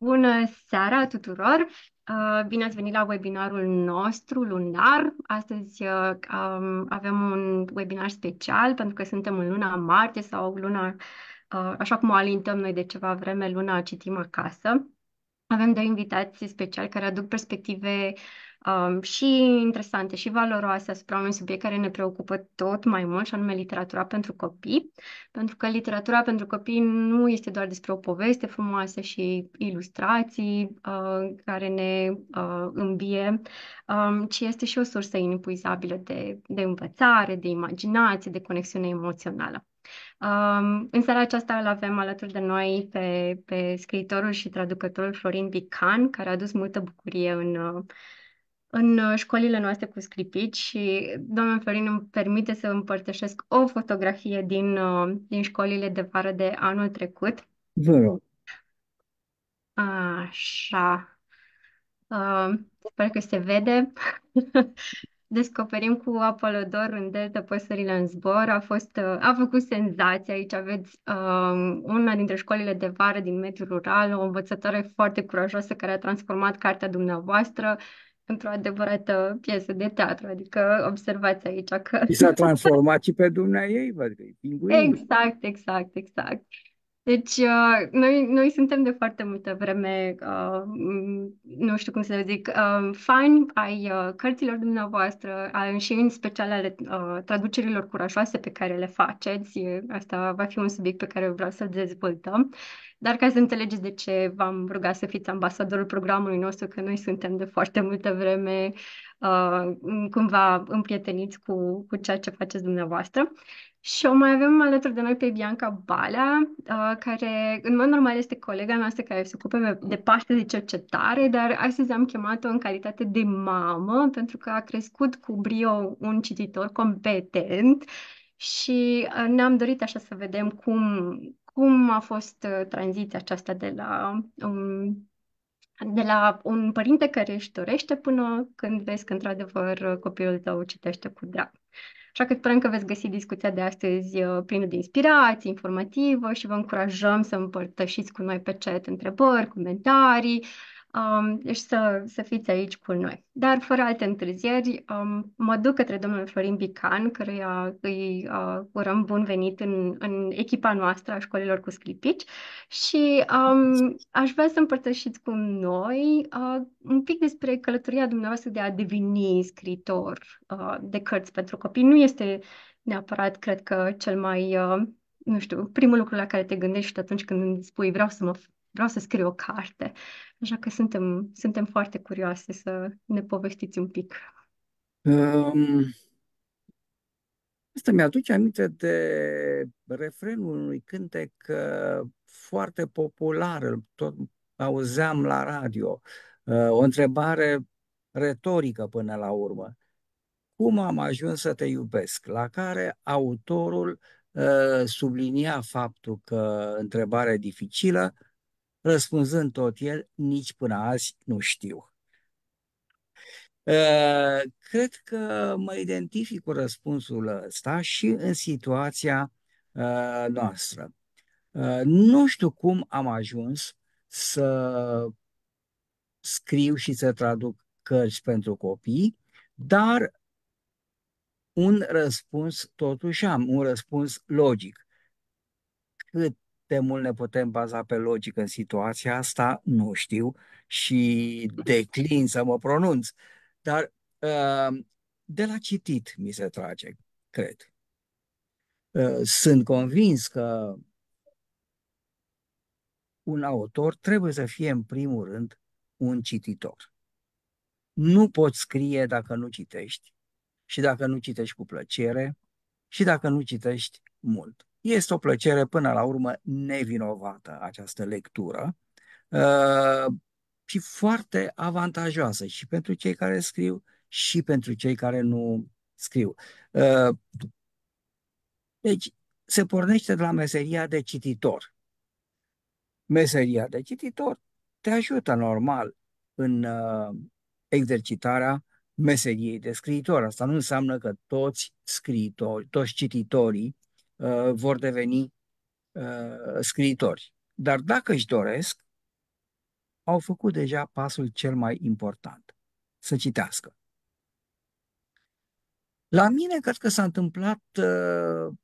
Bună seara tuturor! Uh, Bine ați venit la webinarul nostru lunar. Astăzi uh, um, avem un webinar special pentru că suntem în luna martie sau luna, uh, așa cum o alintăm noi de ceva vreme, luna Citim Acasă. Avem doi invitați speciali care aduc perspective um, și interesante și valoroase asupra unui subiect care ne preocupă tot mai mult, și anume literatura pentru copii. Pentru că literatura pentru copii nu este doar despre o poveste frumoasă și ilustrații uh, care ne uh, îmbie, um, ci este și o sursă inepuizabilă de, de învățare, de imaginație, de conexiune emoțională. Um, în seara aceasta îl avem alături de noi pe, pe scriitorul și traducătorul Florin Bican, care a adus multă bucurie în, în școlile noastre cu scripici și domnul Florin îmi permite să împărtășesc o fotografie din, din școlile de vară de anul trecut. Vă rog. Așa. Uh, sper că se vede. descoperim cu Apolodor în delta păsările în zbor. A, fost, uh, a făcut senzație. Aici aveți um, una dintre școlile de vară din mediul rural, o învățătoare foarte curajoasă care a transformat cartea dumneavoastră într-o adevărată piesă de teatru. Adică observați aici că... I s-a transformat și pe dumnea ei, văd că e pinguin. Exact, exact, exact. Deci, uh, noi, noi suntem de foarte multă vreme, uh, nu știu cum să zic, uh, fani ai uh, cărților dumneavoastră ai, și în special ale uh, traducerilor curajoase pe care le faceți. Asta va fi un subiect pe care vreau să-l dezvoltăm. Dar ca să înțelegeți de ce v-am rugat să fiți ambasadorul programului nostru, că noi suntem de foarte multă vreme uh, cumva împrieteniți cu, cu ceea ce faceți dumneavoastră. Și o mai avem alături de noi pe Bianca Balea, uh, care în mod normal este colega noastră care se ocupă de parte de cercetare, dar astăzi am chemat-o în calitate de mamă, pentru că a crescut cu brio un cititor competent și uh, ne-am dorit așa să vedem cum, cum a fost uh, tranziția aceasta de la um, de la un părinte care își dorește până când vezi că într-adevăr copilul tău citește cu drag. Așa că sperăm că veți găsi discuția de astăzi uh, plină de inspirație, informativă și vă încurajăm să împărtășiți cu noi pe chat întrebări, comentarii, um, deci să, să fiți aici cu noi. Dar fără alte întârzieri, um, mă duc către domnul Florin Bican, căruia îi uh, urăm bun venit în, în echipa noastră a școlilor cu sclipici și um, aș vrea să împărtășiți cu noi uh, un pic despre călătoria dumneavoastră de a deveni scriitor uh, de cărți pentru copii. Nu este neapărat, cred că, cel mai, uh, nu știu, primul lucru la care te gândești atunci când spui vreau să mă vreau să scriu o carte. Așa că suntem, suntem foarte curioase să ne povestiți un pic. Um, asta mi-aduce aminte de refrenul unui cântec uh, foarte popular, îl tot auzeam la radio. Uh, o întrebare retorică până la urmă. Cum am ajuns să te iubesc? La care autorul uh, sublinia faptul că întrebarea dificilă, răspunzând tot el, nici până azi nu știu. Uh, cred că mă identific cu răspunsul ăsta și în situația uh, noastră. Uh, nu știu cum am ajuns să scriu și să traduc cărți pentru copii, dar un răspuns totuși am, un răspuns logic. Cât de mult ne putem baza pe logică în situația asta, nu știu și declin să mă pronunț. Dar uh, de la citit mi se trage, cred. Uh, sunt convins că un autor trebuie să fie în primul rând un cititor. Nu poți scrie dacă nu citești și dacă nu citești cu plăcere și dacă nu citești mult. Este o plăcere până la urmă nevinovată această lectură uh, și foarte avantajoasă și pentru cei care scriu și pentru cei care nu scriu. Uh, deci se pornește de la meseria de cititor. Meseria de cititor te ajută normal în uh, exercitarea meseriei de scriitor. Asta nu înseamnă că toți scriitori, toți cititorii uh, vor deveni uh, scriitori. Dar dacă își doresc, au făcut deja pasul cel mai important, să citească. La mine cred că s-a întâmplat uh,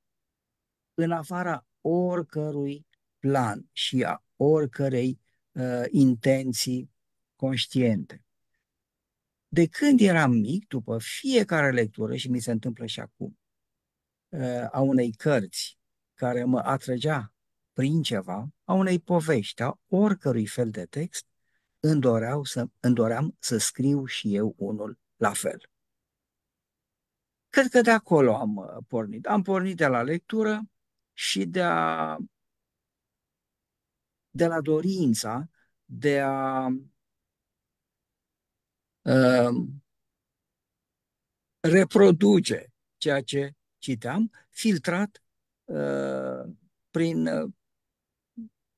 în afara oricărui plan și a oricărei uh, intenții conștiente. De când eram mic, după fiecare lectură, și mi se întâmplă și acum, uh, a unei cărți care mă atrăgea prin ceva, a unei povești, a oricărui fel de text, îmi, doreau să, îmi doream să scriu și eu unul la fel. Cred că de acolo am uh, pornit. Am pornit de la lectură și de, a, de la dorința de a uh, reproduce ceea ce citeam, filtrat uh, prin, uh,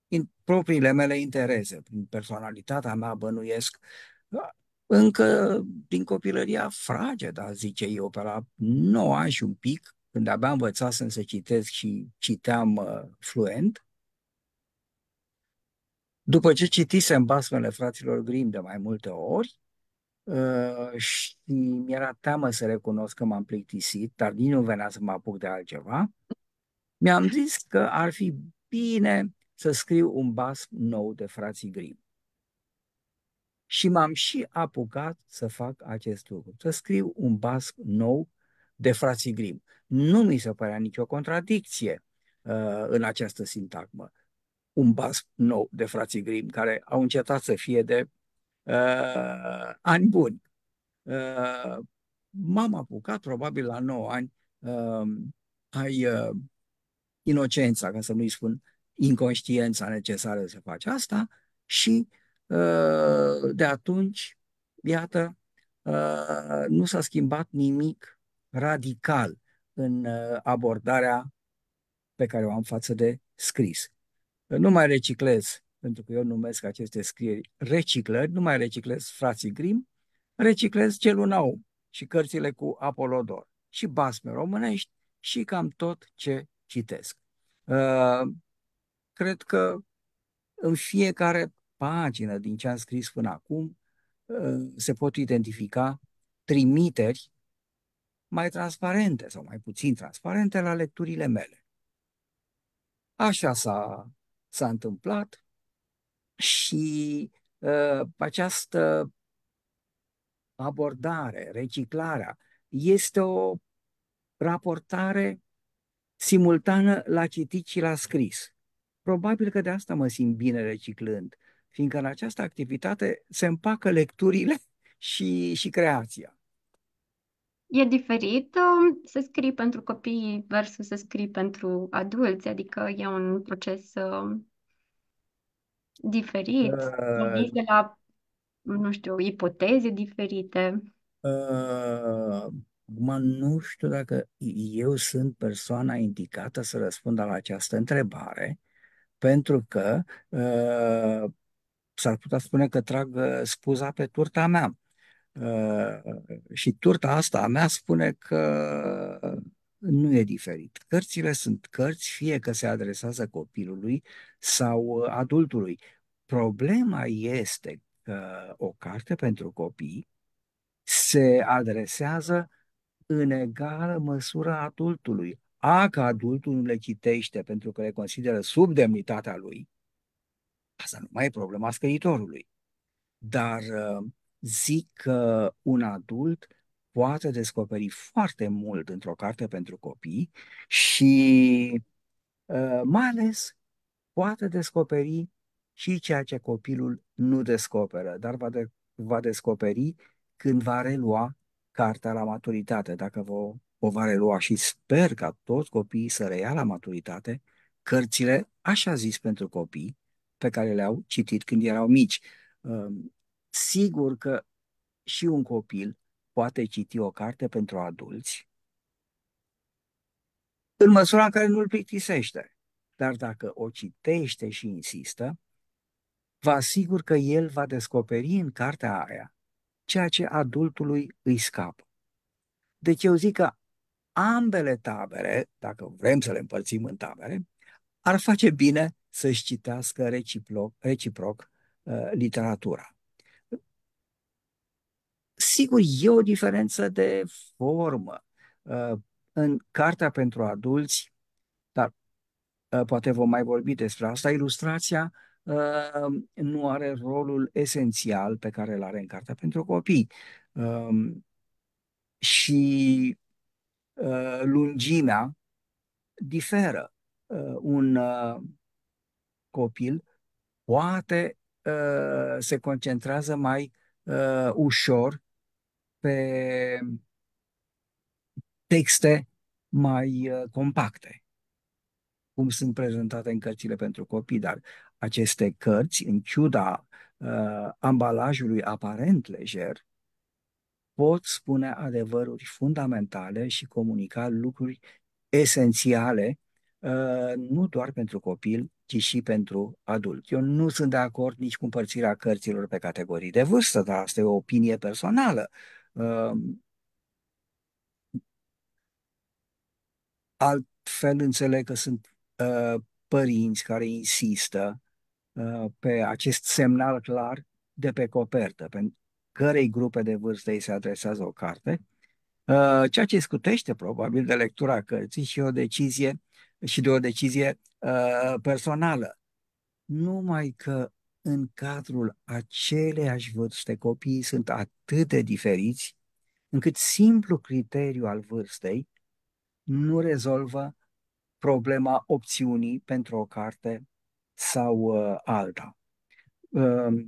prin propriile mele interese, prin personalitatea mea, bănuiesc, încă din copilăria fragedă, zice eu, pe la 9 ani și un pic, când abia învățasem să citesc și citeam uh, fluent, după ce citisem basmele fraților Grimm de mai multe ori, uh, și mi-era teamă să recunosc că m-am plictisit, dar nici nu venea să mă apuc de altceva, mi-am zis că ar fi bine să scriu un basm nou de frații Grimm. Și m-am și apucat să fac acest lucru, să scriu un basm nou de frații Grimm. Nu mi se părea nicio contradicție uh, în această sintagmă. Un basm nou de frații Grimm, care au încetat să fie de uh, ani buni. Uh, m-am apucat, probabil la 9 ani, uh, ai uh, inocența, ca să nu-i spun inconștiența necesară să faci asta și uh, de atunci, iată, uh, nu s-a schimbat nimic radical în uh, abordarea pe care o am față de scris. Nu mai reciclez, pentru că eu numesc aceste scrieri reciclări, nu mai reciclez frații Grim, reciclez celul nou și cărțile cu Apolodor și basme românești și cam tot ce citesc. Uh, cred că în fiecare pagină din ce am scris până acum uh, se pot identifica trimiteri mai transparente sau mai puțin transparente la lecturile mele. Așa s-a, s-a întâmplat și uh, această abordare, reciclarea, este o raportare simultană la citit și la scris. Probabil că de asta mă simt bine reciclând, fiindcă în această activitate se împacă lecturile și, și creația. E diferit uh, să scrii pentru copii versus să scrii pentru adulți, adică e un proces uh, diferit, uh, de la, nu știu, ipoteze diferite. Uh, Acum nu știu dacă eu sunt persoana indicată să răspundă la această întrebare, pentru că uh, s-ar putea spune că trag uh, spuza pe turta mea. Uh, și turta asta a mea spune că nu e diferit. Cărțile sunt cărți, fie că se adresează copilului sau adultului. Problema este că o carte pentru copii se adresează în egală măsură adultului. A, că adultul nu le citește pentru că le consideră sub demnitatea lui, asta nu mai e problema scriitorului. Dar uh, zic că un adult poate descoperi foarte mult într-o carte pentru copii și uh, mai ales poate descoperi și ceea ce copilul nu descoperă, dar va, de, va descoperi când va relua cartea la maturitate, dacă vă, o va relua și sper ca toți copiii să reia la maturitate cărțile, așa zis pentru copii, pe care le-au citit când erau mici. Um, sigur că și un copil poate citi o carte pentru adulți în măsura în care nu-l plictisește. Dar dacă o citește și insistă, vă asigur că el va descoperi în cartea aia ceea ce adultului îi scapă. Deci eu zic că ambele tabere, dacă vrem să le împărțim în tabere, ar face bine să-și citească reciproc, reciproc uh, literatura. Sigur, e o diferență de formă. Uh, în cartea pentru adulți, dar uh, poate vom mai vorbi despre asta, ilustrația uh, nu are rolul esențial pe care îl are în cartea pentru copii. Um, și lungimea diferă. Un copil poate se concentrează mai ușor pe texte mai uh, compacte, cum sunt prezentate în cărțile pentru copii, dar aceste cărți, în ciuda uh, ambalajului aparent lejer, pot spune adevăruri fundamentale și comunica lucruri esențiale, uh, nu doar pentru copil, ci și pentru adult. Eu nu sunt de acord nici cu împărțirea cărților pe categorii de vârstă, dar asta e o opinie personală. Uh, altfel înțeleg că sunt uh, părinți care insistă uh, pe acest semnal clar de pe copertă, pentru cărei grupe de vârstă îi se adresează o carte, uh, ceea ce scutește probabil de lectura cărții și o decizie și de o decizie uh, personală. Numai că în cadrul aceleiași vârste copiii sunt atât de diferiți încât simplu criteriu al vârstei nu rezolvă problema opțiunii pentru o carte sau uh, alta. Uh,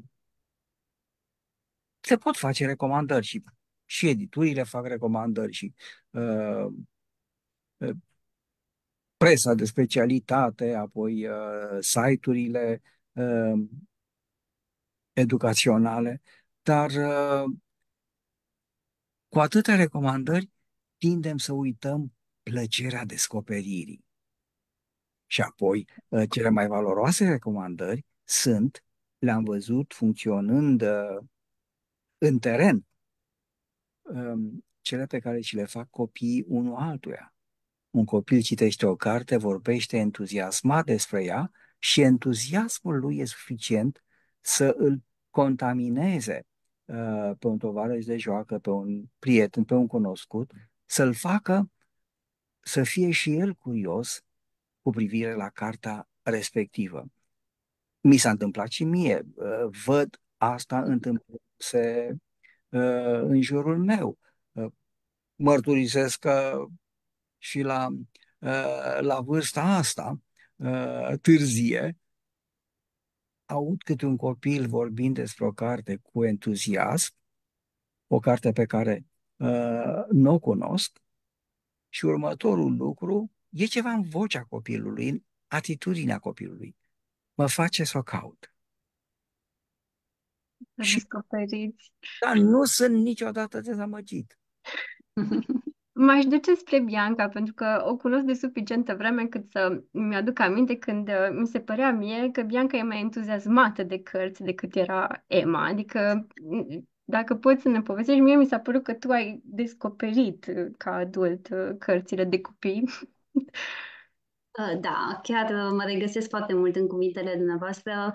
se pot face recomandări și, și editurile fac recomandări și uh, uh, presa de specialitate, apoi uh, site-urile uh, educaționale, dar uh, cu atâtea recomandări tindem să uităm plăcerea descoperirii. Și apoi, uh, cele mai valoroase recomandări sunt, le-am văzut funcționând uh, în teren, um, cele pe care și le fac copiii unul altuia. Un copil citește o carte, vorbește entuziasmat despre ea și entuziasmul lui e suficient să îl contamineze uh, pe un tovarăș de joacă, pe un prieten, pe un cunoscut, să-l facă să fie și el curios cu privire la carta respectivă. Mi s-a întâmplat și mie. Uh, văd asta întâmplându-se uh, în jurul meu. Uh, mărturisesc că și la, la vârsta asta târzie, aud câte un copil vorbind despre o carte cu entuziasm, o carte pe care uh, nu o cunosc, și următorul lucru e ceva în vocea copilului, în atitudinea copilului. Mă face să o caut. Și, descoperiți. Dar nu sunt niciodată dezamăgit. M-aș duce spre Bianca, pentru că o cunosc de suficientă vreme cât să mi-aduc aminte când uh, mi se părea mie că Bianca e mai entuziasmată de cărți decât era Emma. Adică dacă poți să ne povestești, mie mi s-a părut că tu ai descoperit uh, ca adult uh, cărțile de copii. Uh, da, chiar mă regăsesc foarte mult în cuvintele dumneavoastră,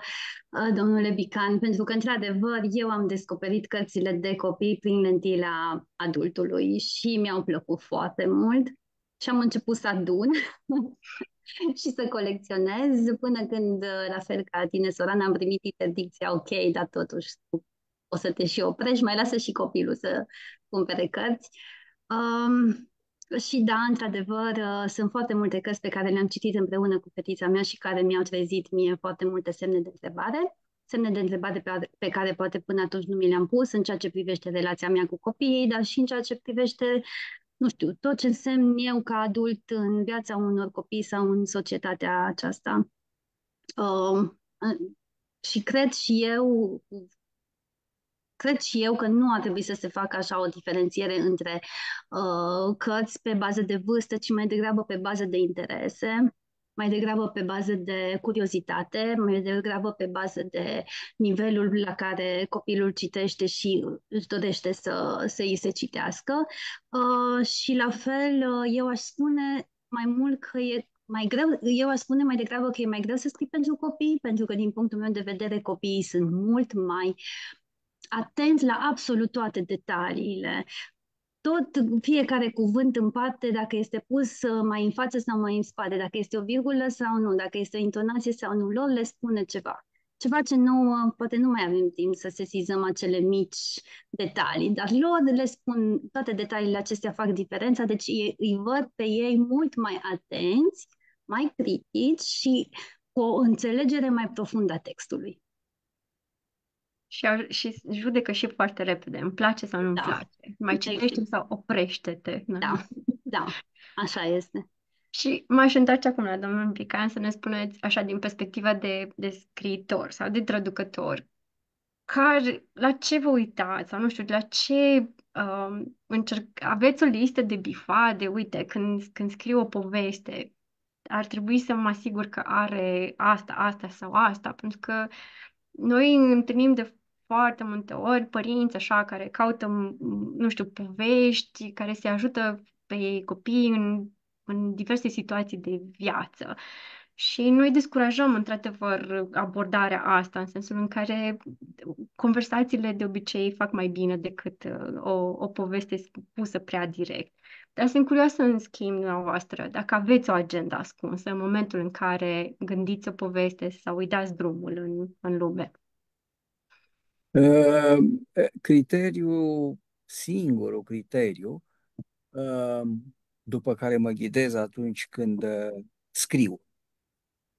domnule Bican, pentru că, într-adevăr, eu am descoperit cărțile de copii prin lentila adultului și mi-au plăcut foarte mult și am început să adun și să colecționez până când, la fel ca tine, Soran, am primit interdicția, ok, dar totuși o să te și oprești, mai lasă și copilul să cumpere cărți. Um, și da, într-adevăr, uh, sunt foarte multe cărți pe care le-am citit împreună cu fetița mea și care mi-au trezit mie foarte multe semne de întrebare. Semne de întrebare pe, pe care poate până atunci nu mi le-am pus în ceea ce privește relația mea cu copiii, dar și în ceea ce privește, nu știu, tot ce însemn eu ca adult în viața unor copii sau în societatea aceasta. Uh, și cred și eu, cred și eu că nu ar trebui să se facă așa o diferențiere între uh, cărți pe bază de vârstă, ci mai degrabă pe bază de interese, mai degrabă pe bază de curiozitate, mai degrabă pe bază de nivelul la care copilul citește și își dorește să, să îi se citească. Uh, și la fel, uh, eu aș spune mai mult că e mai greu, eu aș spune mai degrabă că e mai greu să scrii pentru copii, pentru că din punctul meu de vedere copiii sunt mult mai atenți la absolut toate detaliile. Tot fiecare cuvânt în parte, dacă este pus uh, mai în față sau mai în spate, dacă este o virgulă sau nu, dacă este o intonație sau nu, lor le spune ceva. Ceva ce nouă, poate nu mai avem timp să sesizăm acele mici detalii, dar lor le spun, toate detaliile acestea fac diferența, deci îi văd pe ei mult mai atenți, mai critici și cu o înțelegere mai profundă a textului. Și, și judecă și foarte repede. Îmi place sau nu-mi da. place. Mai citește sau oprește-te. Da, da, așa este. Și m-aș întoarce acum la domnul Pican să ne spuneți, așa, din perspectiva de, de scriitor sau de traducător, care, la ce vă uitați sau nu știu, la ce um, încerc, aveți o listă de bifade, uite, când, când scriu o poveste, ar trebui să mă asigur că are asta, asta sau asta, pentru că noi întâlnim de foarte multe ori părinți așa care caută, nu știu, povești care se ajută pe ei copii în, în diverse situații de viață. Și noi descurajăm, într-adevăr, abordarea asta, în sensul în care conversațiile de obicei fac mai bine decât uh, o, o poveste spusă prea direct. Dar sunt curioasă, în schimb, dumneavoastră, dacă aveți o agenda ascunsă în momentul în care gândiți o poveste sau îi dați drumul în, în lume. Uh, criteriul, singurul criteriu, uh, după care mă ghidez atunci când uh, scriu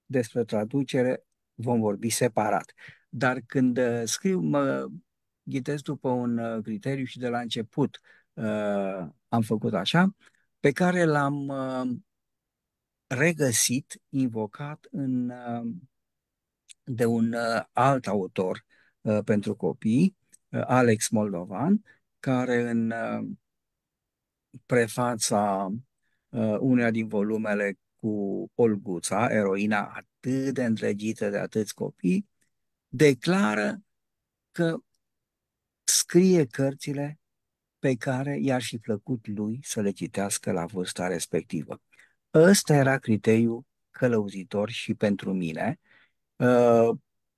despre traducere, vom vorbi separat. Dar când scriu, mă ghidez după un criteriu și de la început am făcut așa, pe care l-am regăsit, invocat în, de un alt autor Uh, pentru copii, uh, Alex Moldovan, care în uh, prefața uneia din volumele cu Olguța, eroina atât de îndrăgită de atâți copii, declară că scrie cărțile pe care i-ar fi plăcut lui să le citească la vârsta respectivă. Ăsta era criteriul călăuzitor și pentru mine.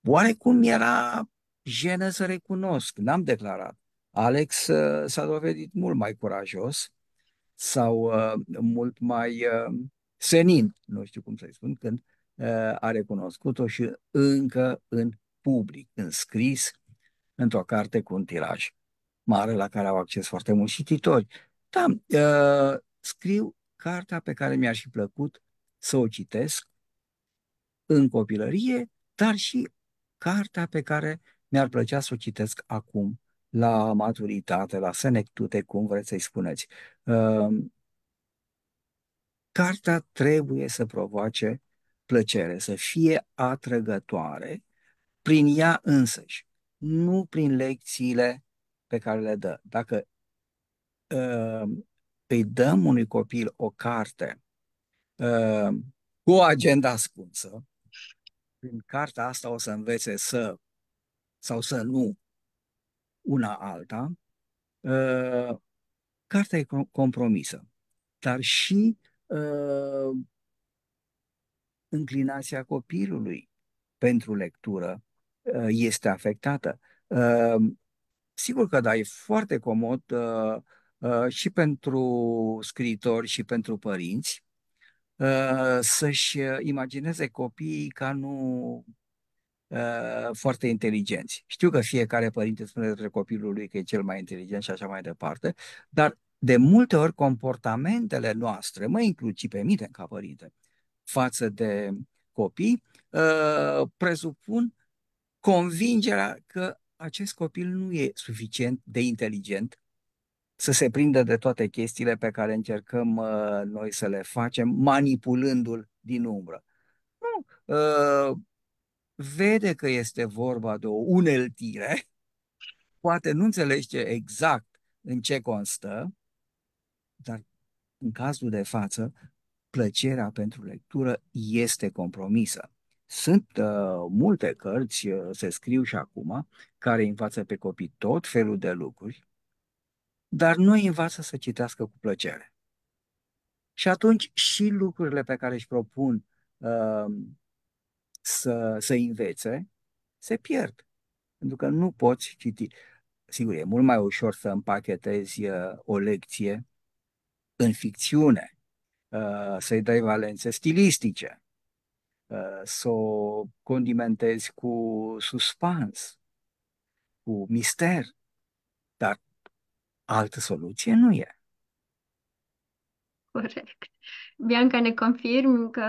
Oarecum era jenă să recunosc, n-am declarat. Alex uh, s-a dovedit mult mai curajos sau uh, mult mai uh, senin, nu știu cum să-i spun, când uh, a recunoscut-o și încă în public, în scris, într-o carte cu un tiraj mare la care au acces foarte mulți cititori. Da, uh, scriu cartea pe care mi-ar fi plăcut să o citesc în copilărie, dar și cartea pe care mi-ar plăcea să o citesc acum, la maturitate, la senectute, cum vreți să-i spuneți. Ehm, cartea trebuie să provoace plăcere, să fie atrăgătoare prin ea însăși, nu prin lecțiile pe care le dă. Dacă uh, îi dăm unui copil o carte uh, cu o agenda ascunsă, prin cartea asta o să învețe să sau să nu una alta, uh, cartea e compromisă, dar și uh, înclinația copilului pentru lectură uh, este afectată. Uh, sigur că da, e foarte comod uh, uh, și pentru scriitori și pentru părinți uh, să-și imagineze copiii ca nu Uh, foarte inteligenți. Știu că fiecare părinte spune despre copilul lui că e cel mai inteligent și așa mai departe, dar de multe ori comportamentele noastre, mă includ și pe mine ca părinte, față de copii, uh, presupun convingerea că acest copil nu e suficient de inteligent să se prindă de toate chestiile pe care încercăm uh, noi să le facem, manipulându-l din umbră. Nu, vede că este vorba de o uneltire, poate nu înțelege exact în ce constă, dar în cazul de față, plăcerea pentru lectură este compromisă. Sunt uh, multe cărți, uh, se scriu și acum, care învață pe copii tot felul de lucruri, dar nu îi învață să citească cu plăcere. Și atunci și lucrurile pe care își propun uh, să, să învețe se pierd. Pentru că nu poți citi. Sigur, e mult mai ușor să împachetezi uh, o lecție în ficțiune, uh, să-i dai valențe stilistice, uh, să o condimentezi cu suspans, cu mister, dar altă soluție nu e. Corect. Bianca, ne confirm că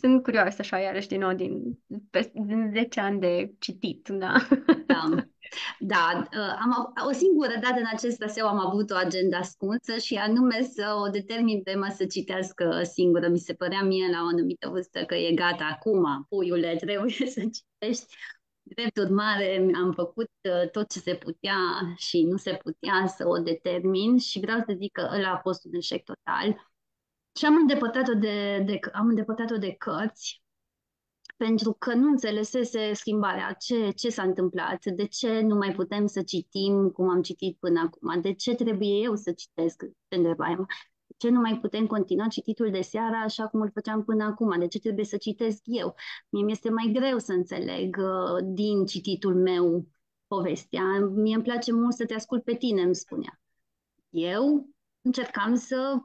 sunt curioasă așa iarăși din nou din, din 10 ani de citit, da? Da. Da, uh, am, o singură dată în acest paseu am avut o agenda ascunsă și anume să o determin pe mă să citească singură. Mi se părea mie la o anumită vârstă că e gata acum, puiule, trebuie să citești. Drept urmare, am făcut uh, tot ce se putea și nu se putea să o determin și vreau să zic că ăla a fost un eșec total. Și am îndepărtat-o de, de, am îndepărtat-o de cărți pentru că nu înțelesese schimbarea, ce, ce s-a întâmplat, de ce nu mai putem să citim cum am citit până acum, de ce trebuie eu să citesc, te întrebam, de ce nu mai putem continua cititul de seară așa cum îl făceam până acum, de ce trebuie să citesc eu. Mie mi-este mai greu să înțeleg uh, din cititul meu povestea. Mie îmi place mult să te ascult pe tine, îmi spunea. Eu încercam să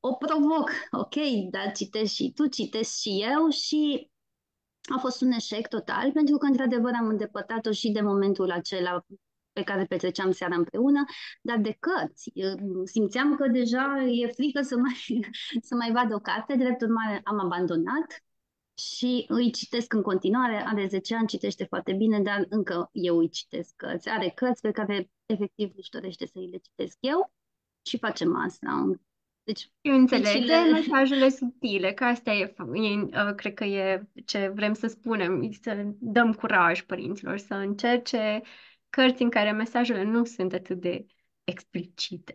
o provoc, ok, dar citesc și tu, citesc și eu și a fost un eșec total, pentru că, într-adevăr, am îndepărtat-o și de momentul acela pe care petreceam seara împreună, dar de cărți. Simțeam că deja e frică să mai, să mai vad o carte, drept urmare am abandonat și îi citesc în continuare, are 10 ani, citește foarte bine, dar încă eu îi citesc cărți. Are cărți pe care efectiv își dorește să îi le citesc eu și facem asta. Deci, eu înțeleg de mesajele subtile, că asta e, e, uh, cred că e ce vrem să spunem, să dăm curaj părinților, să încerce cărți în care mesajele nu sunt atât de explicite.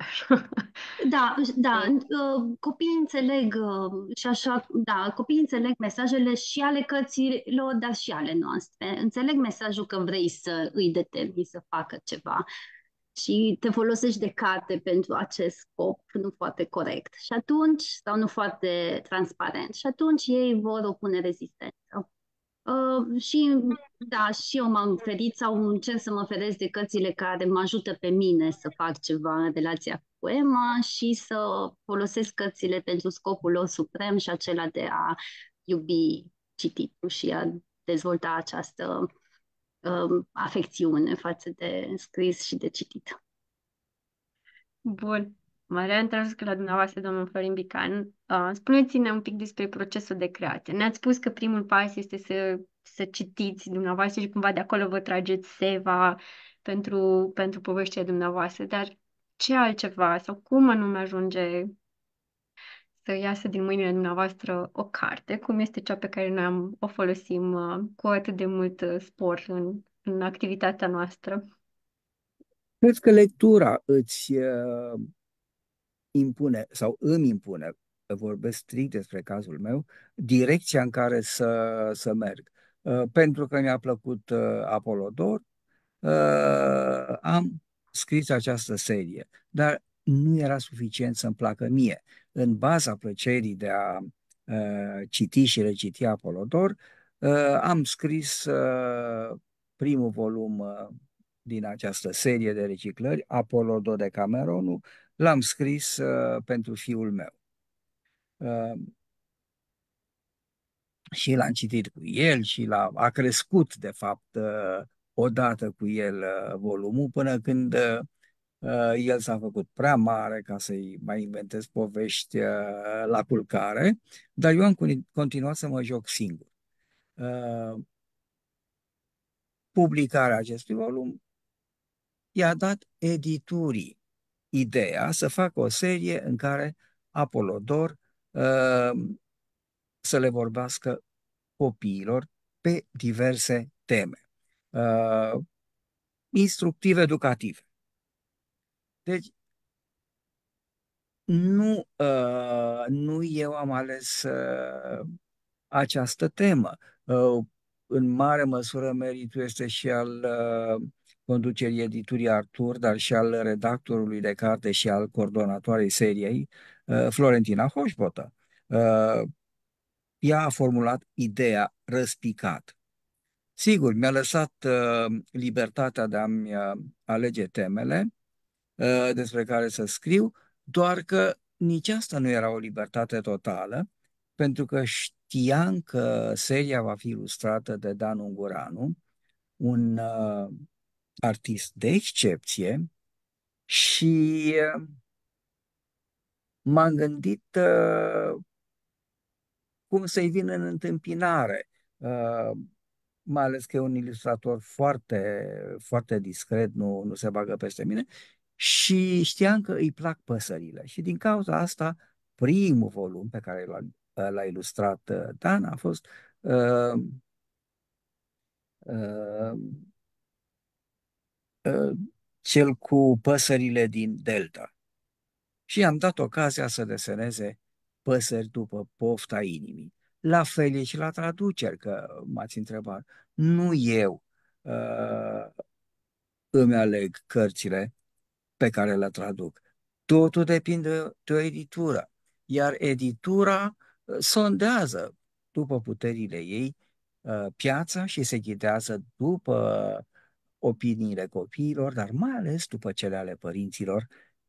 Da, da, uh, copiii înțeleg uh, și așa, da, copiii înțeleg mesajele și ale cărților, dar și ale noastre. Înțeleg mesajul că vrei să îi determini să facă ceva și te folosești de carte pentru acest scop nu foarte corect și atunci, sau nu foarte transparent, și atunci ei vor opune rezistență. Uh, și da, și eu m-am ferit sau încerc să mă feresc de cărțile care mă ajută pe mine să fac ceva în relația cu poema și să folosesc cărțile pentru scopul lor suprem și acela de a iubi cititul și a dezvolta această uh, afecțiune față de scris și de citit. Bun. Mă reîntorc la dumneavoastră, domnul Florin Bican. Uh, spuneți-ne un pic despre procesul de creație. Ne-ați spus că primul pas este să, să citiți dumneavoastră și cumva de acolo vă trageți seva pentru, pentru poveștile dumneavoastră, dar ce altceva sau cum anume ajunge să iasă din mâinile dumneavoastră o carte, cum este cea pe care noi am, o folosim uh, cu atât de mult uh, spor în, în activitatea noastră. Cred că lectura îți uh, impune sau îmi impune, vorbesc strict despre cazul meu, direcția în care să, să merg. Uh, pentru că mi-a plăcut uh, Apolodor, uh, am scris această serie, dar nu era suficient să-mi placă mie în baza plăcerii de a uh, citi și reciti Apolodor, uh, am scris uh, primul volum uh, din această serie de reciclări, Apollo de Cameronu, l-am scris uh, pentru fiul meu. Uh, și l-am citit cu el și l-a, a crescut, de fapt, uh, odată cu el uh, volumul, până când uh, Uh, el s-a făcut prea mare ca să-i mai inventez povești uh, la culcare, dar eu am continuat să mă joc singur. Uh, publicarea acestui volum i-a dat editurii ideea să facă o serie în care Apolodor să le vorbească copiilor pe diverse teme, instructive, educative. Deci, nu, uh, nu eu am ales uh, această temă. Uh, în mare măsură meritul este și al uh, conducerii editurii Artur, dar și al redactorului de carte și al coordonatoarei seriei, uh, Florentina Hoșbotă. ea a formulat ideea răspicat. Sigur, mi-a lăsat uh, libertatea de a-mi uh, alege temele uh, despre care să scriu, doar că nici asta nu era o libertate totală, pentru că știam că seria va fi ilustrată de Dan Unguranu, un uh, artist de excepție și uh, m-am gândit uh, cum să-i vin în întâmpinare. Uh, mai ales că e un ilustrator foarte, foarte discret, nu, nu se bagă peste mine, și știam că îi plac păsările. Și din cauza asta, primul volum pe care l-a, l-a ilustrat uh, Dan a fost uh, uh, uh, cel cu păsările din Delta. Și am dat ocazia să deseneze păsări după pofta inimii. La fel e și la traduceri, că m-ați întrebat. Nu eu uh, îmi aleg cărțile pe care le traduc. Totul depinde de o editură. Iar editura uh, sondează după puterile ei uh, piața și se ghidează după opiniile copiilor, dar mai ales după cele ale părinților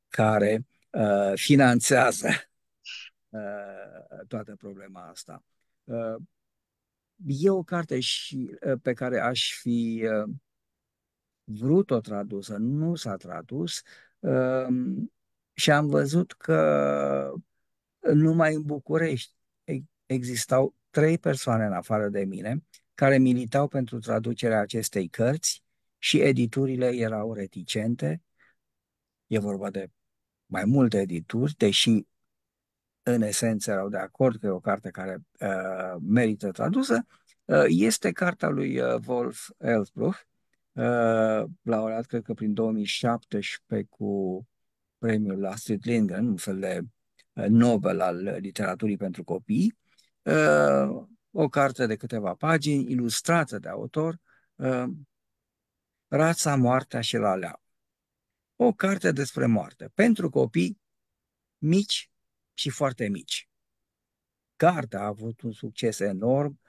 care uh, finanțează uh, toată problema asta. Uh, e o carte și, uh, pe care aș fi uh, vrut-o tradusă, nu s-a tradus um, și am văzut că numai în București existau trei persoane în afară de mine care militau pentru traducerea acestei cărți și editurile erau reticente. E vorba de mai multe edituri, deși în esență erau de acord că e o carte care uh, merită tradusă, uh, este cartea lui uh, Wolf Elsbruch, uh, laureat cred că prin 2017 cu premiul Astrid Lindgren, un fel de uh, Nobel al literaturii pentru copii, uh, o carte de câteva pagini, ilustrată de autor, uh, Rața, moartea și lalea. O carte despre moarte, pentru copii mici și foarte mici. Cartea a avut un succes enorm.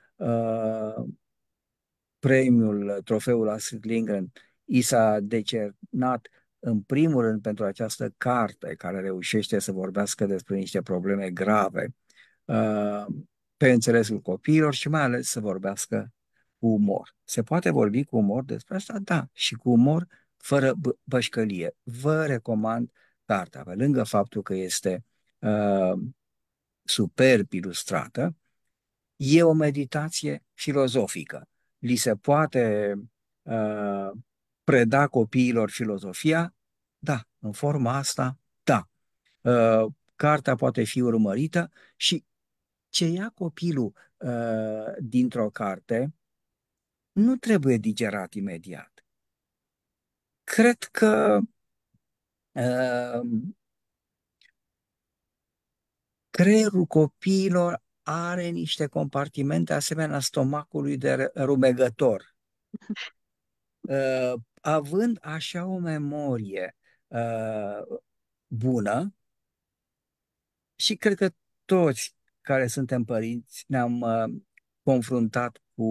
Uh, premiul, trofeul Astrid Lindgren, i s-a decernat în primul rând pentru această carte care reușește să vorbească despre niște probleme grave uh, pe înțelesul copiilor și mai ales să vorbească cu umor. Se poate vorbi cu umor despre asta? Da, și cu umor fără bășcălie. Vă recomand cartea, pe lângă faptul că este uh, superb ilustrată, e o meditație filozofică. Li se poate uh, preda copiilor filozofia? Da, în forma asta, da. Uh, cartea poate fi urmărită și ce ia copilul uh, dintr-o carte nu trebuie digerat imediat. Cred că uh, creierul copiilor are niște compartimente asemenea stomacului de rumegător. Uh, având așa o memorie uh, bună, și cred că toți care suntem părinți ne-am uh, confruntat cu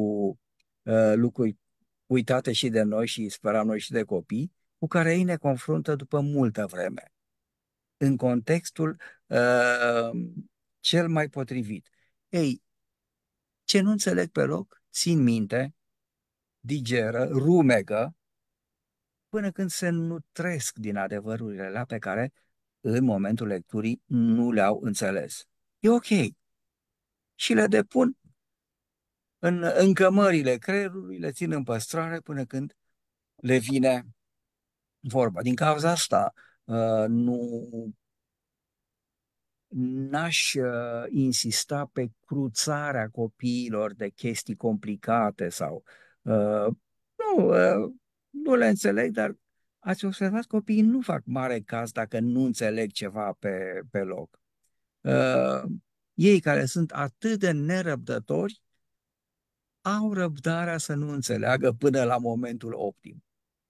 uh, lucruri uitate și de noi și speram noi și de copii, cu care ei ne confruntă după multă vreme în contextul uh, cel mai potrivit. Ei, ce nu înțeleg pe loc, țin minte, digeră, rumegă, până când se nutresc din adevărurile la pe care, în momentul lecturii, nu le-au înțeles. E ok. Și le depun în încămările creierului, le țin în păstrare până când le vine vorba. Din cauza asta, Uh, nu n-aș uh, insista pe cruțarea copiilor de chestii complicate sau uh, nu, uh, nu le înțeleg, dar ați observat copiii nu fac mare caz dacă nu înțeleg ceva pe, pe loc. Uh, ei care sunt atât de nerăbdători au răbdarea să nu înțeleagă până la momentul optim.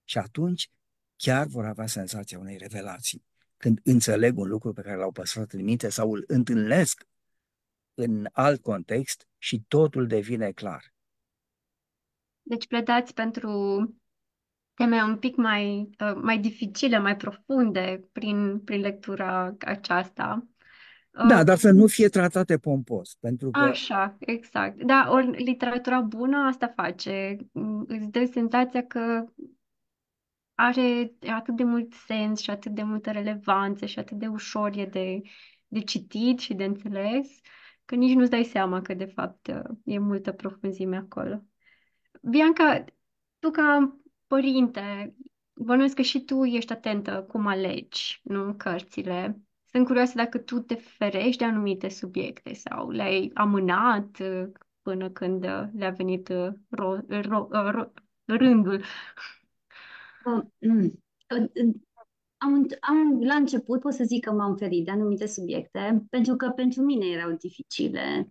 Și atunci chiar vor avea senzația unei revelații. Când înțeleg un lucru pe care l-au păstrat în minte sau îl întâlnesc în alt context și totul devine clar. Deci pledați pentru teme un pic mai, uh, mai dificile, mai profunde prin, prin lectura aceasta. Da, Uh, dar să nu fie tratate pompos, pentru că Așa, exact. Da, ori literatura bună asta face. Mm, Îți dă senzația că are atât de mult sens și atât de multă relevanță și atât de ușor e de, de citit și de înțeles, că nici nu-ți dai seama că de fapt e multă profunzime acolo. Bianca, tu ca părinte, bănuiesc că și tu ești atentă cum alegi, nu, cărțile. Sunt curioasă dacă tu te ferești de anumite subiecte sau le-ai amânat uh, până când uh, le-a venit uh, ro- ro- ro- rândul. Uh, mm, uh, uh, Am, am, la început pot să zic că m-am ferit de anumite subiecte, pentru că pentru mine erau dificile.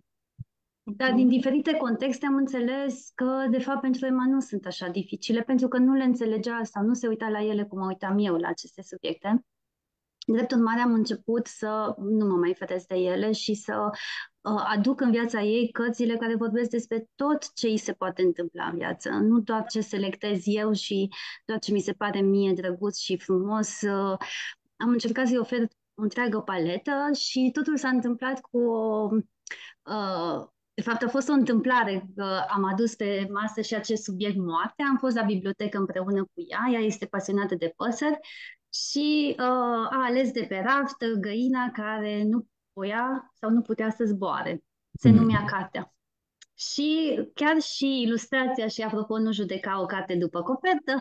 Dar din diferite contexte am înțeles că, de fapt, pentru Emma nu sunt așa dificile, pentru că nu le înțelegea sau nu se uita la ele cum mă uitam eu la aceste subiecte. Drept urmare, am început să nu mă mai feresc de ele și să uh, aduc în viața ei cărțile care vorbesc despre tot ce îi se poate întâmpla în viață, nu doar ce selectez eu și doar ce mi se pare mie drăguț și frumos. Uh, am încercat să-i ofer o întreagă paletă și totul s-a întâmplat cu o Uh, de fapt, a fost o întâmplare că am adus pe masă și acest subiect moarte. Am fost la bibliotecă împreună cu ea, ea este pasionată de păsări și uh, a ales de pe raft găina care nu voia sau nu putea să zboare. Se Mm. numea cartea. Și chiar și ilustrația și, apropo, nu judeca o carte după copertă,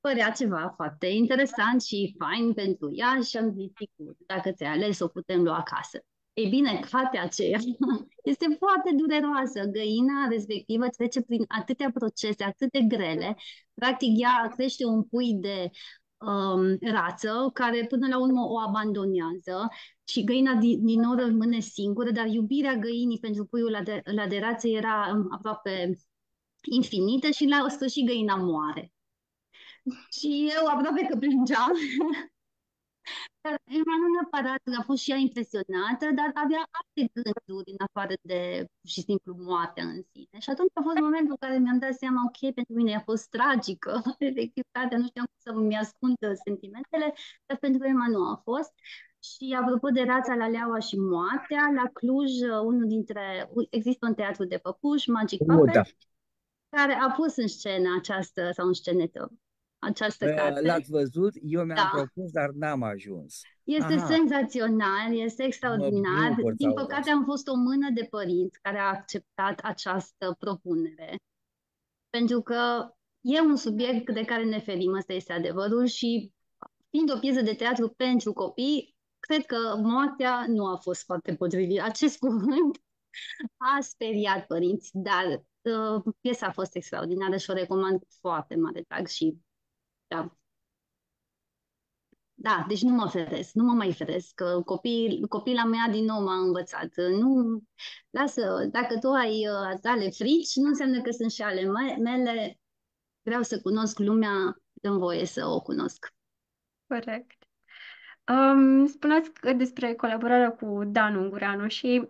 părea ceva foarte interesant și fain pentru ea și am zis, sigur, dacă ți-ai ales, o putem lua acasă. Ei bine, cartea aceea este foarte dureroasă. Găina respectivă trece prin atâtea procese atât de grele. Practic, ea crește un pui de um, rață care până la urmă o abandonează și găina din, din nou rămâne singură, dar iubirea găinii pentru puiul la de, la de rață era um, aproape infinită și la sfârșit găina moare. Și eu aproape că plângeam. Dar Emma nu neapărat a fost și ea impresionată, dar avea alte gânduri în afară de pur și simplu moartea în sine. Și atunci a fost momentul în care mi-am dat seama, ok, pentru mine a fost tragică, efectiv, cartea, nu știam cum să-mi ascund sentimentele, dar pentru Emma nu a fost. Și apropo de rața la Leaua și moartea, la Cluj, unul dintre, există un teatru de păpuși, Magic O, Puppet, da. care a pus în scenă această, sau în scenetă, această Uh, carte. L-ați văzut? Eu mi-am Da. propus, dar n-am ajuns. Este Aha. senzațional, este extraordinar. bucur să Din aud păcate asta. am fost o mână de părinți care a acceptat această propunere. Pentru că e un subiect de care ne ferim, ăsta este adevărul și fiind o piesă de teatru pentru copii, cred că moartea nu a fost foarte potrivit. Acest cuvânt a speriat părinți, dar uh, piesa a fost extraordinară și o recomand cu foarte mare drag și da, da, deci nu mă feresc, nu mă mai feresc. că Copil, copila mea din nou m-a învățat. Nu, lasă, dacă tu ai uh, tale frici, nu înseamnă că sunt și ale me- mele. Vreau să cunosc lumea, dăm voie să o cunosc. Corect. Um, spuneați că despre colaborarea cu Dan Ungureanu și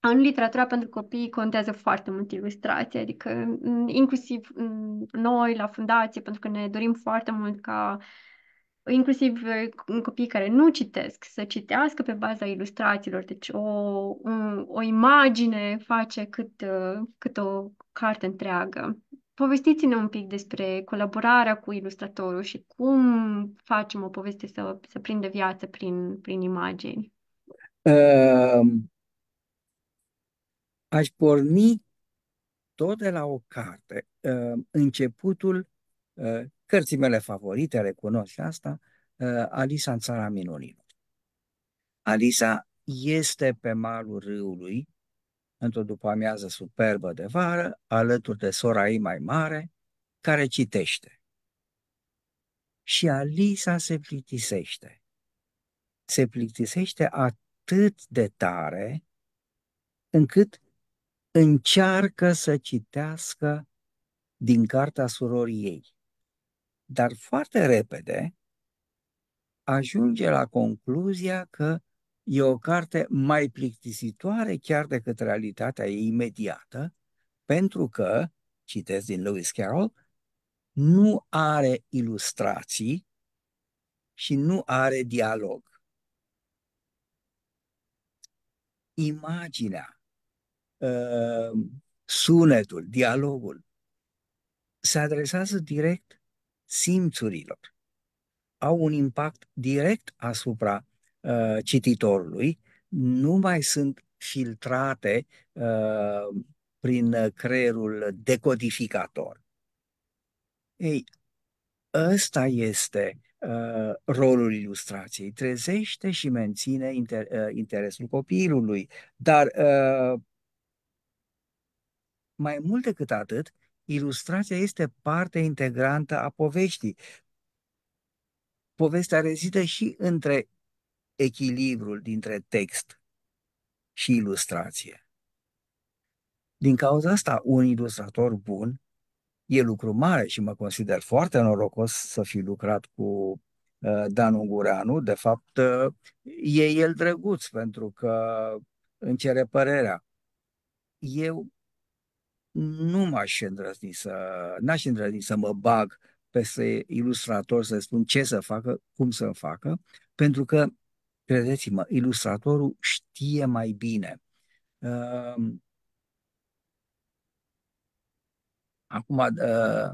în literatura pentru copii contează foarte mult ilustrația, adică mm, inclusiv mm, noi la fundație, pentru că ne dorim foarte mult ca inclusiv eh, copiii care nu citesc să citească pe baza ilustrațiilor, deci o, un, o imagine face cât, eh, cât o carte întreagă. Povestiți-ne un pic despre colaborarea cu ilustratorul și cum facem o poveste să, să prindă viață prin, prin imagini. Uh, aș porni tot de la o carte. Uh, începutul uh, cărții mele favorite, recunosc asta, uh, Alisa în țara minunilor. Alisa este pe malul râului, într-o după-amiază superbă de vară, alături de sora ei mai mare, care citește. Și Alisa se plictisește. Se plictisește atât de tare încât încearcă să citească din cartea surorii ei. Dar foarte repede ajunge la concluzia că e o carte mai plictisitoare chiar decât realitatea ei imediată, pentru că, citesc din Lewis Carroll, nu are ilustrații și nu are dialog. Imaginea, uh, sunetul, dialogul se adresează direct simțurilor. Au un impact direct asupra uh, cititorului, nu mai sunt filtrate uh, prin creierul decodificator. Ei, ăsta este uh, rolul ilustrației. Trezește și menține inter, uh, interesul copilului. Dar uh, mai mult decât atât, ilustrația este parte integrantă a poveștii. Povestea rezidă și între echilibrul dintre text și ilustrație. Din cauza asta, un ilustrator bun e lucru mare și mă consider foarte norocos să fi lucrat cu uh, Dan Ungureanu. De fapt, uh, e el drăguț pentru că îmi cere părerea. Eu nu m-aș îndrăzni să, n-aș îndrăzni să mă bag peste ilustrator să spun ce să facă, cum să facă, pentru că, credeți-mă, ilustratorul știe mai bine. Uh, Acum, uh,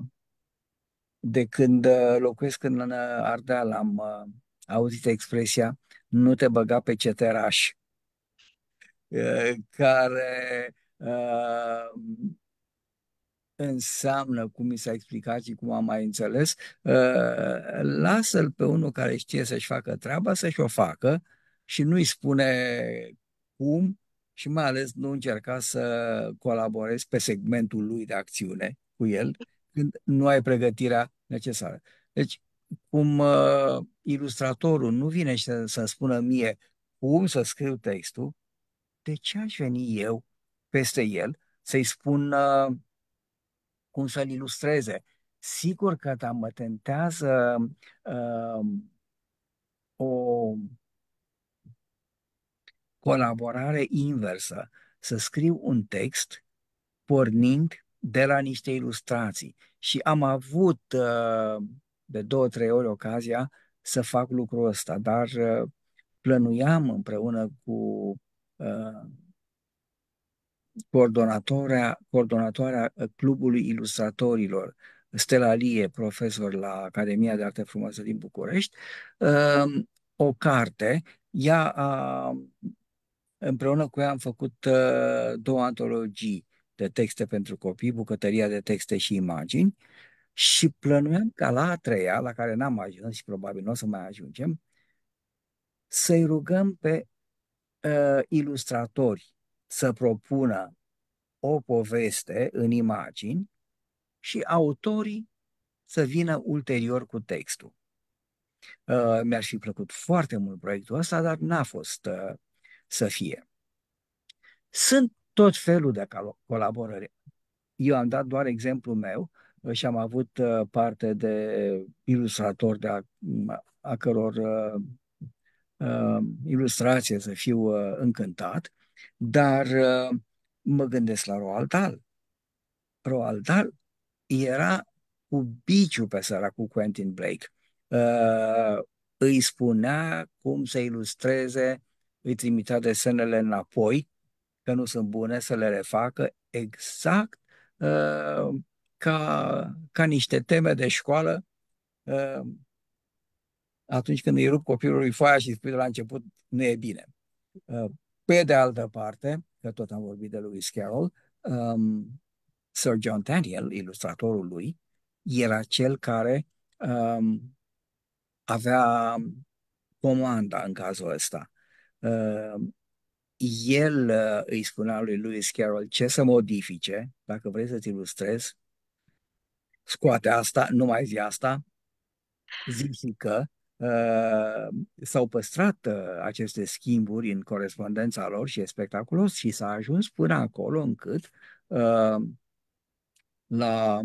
de când uh, locuiesc în Ardeal, am uh, auzit expresia nu te băga pe ceteraș, care înseamnă, cum mi s-a explicat și cum am mai înțeles, lasă-l pe unul care știe să-și facă treaba, să-și o facă și nu-i spune cum și mai ales nu încerca să colaborezi pe segmentul lui de acțiune, cu el când nu ai pregătirea necesară. Deci, cum uh, ilustratorul nu vine să, să spună mie cum să scriu textul, de ce aș veni eu peste el să-i spun uh, cum să-l ilustreze? Sigur că da, mă tentează uh, o colaborare inversă, să scriu un text pornind de la niște ilustrații. Și am avut uh, de două, trei ori ocazia să fac lucrul ăsta, dar uh, plănuiam împreună cu uh, coordonatoarea, coordonatoarea Clubului Ilustratorilor, Stella Lie, profesor la Academia de Arte Frumoasă din București, o carte. Ea a, împreună cu ea am făcut două antologii de texte pentru copii, bucătăria de texte și imagini și plănuiam ca la a treia, la care n-am ajuns și probabil nu o să mai ajungem, să-i rugăm pe uh, ilustratori să propună o poveste în imagini și autorii să vină ulterior cu textul. Uh, mi-ar fi plăcut foarte mult proiectul ăsta, dar n-a fost uh, să fie. Sunt tot felul de colaborări. Eu am dat doar exemplul meu și am avut uh, parte de ilustratori de a, a căror uh, uh, ilustrație să fiu uh, încântat, dar uh, mă gândesc la Roald Dahl. Roald Dahl era cu biciu pe cu Quentin Blake. Uh, îi spunea cum să ilustreze, îi trimitea desenele înapoi că nu sunt bune, să le refacă exact uh, ca, ca niște teme de școală uh, atunci când îi rup copilului foaia și spui de la început nu e bine. Uh, pe de altă parte, că tot am vorbit de Lewis Carroll, um, Sir John Daniel, ilustratorul lui, era cel care um, avea comanda în cazul ăsta. Uh, el uh, îi spunea lui Lewis Carroll ce să modifice, dacă vrei să-ți ilustrezi, scoate asta, nu mai zi asta, zi și că uh, s-au păstrat uh, aceste schimburi în corespondența lor și e spectaculos și s-a ajuns până acolo încât uh, la,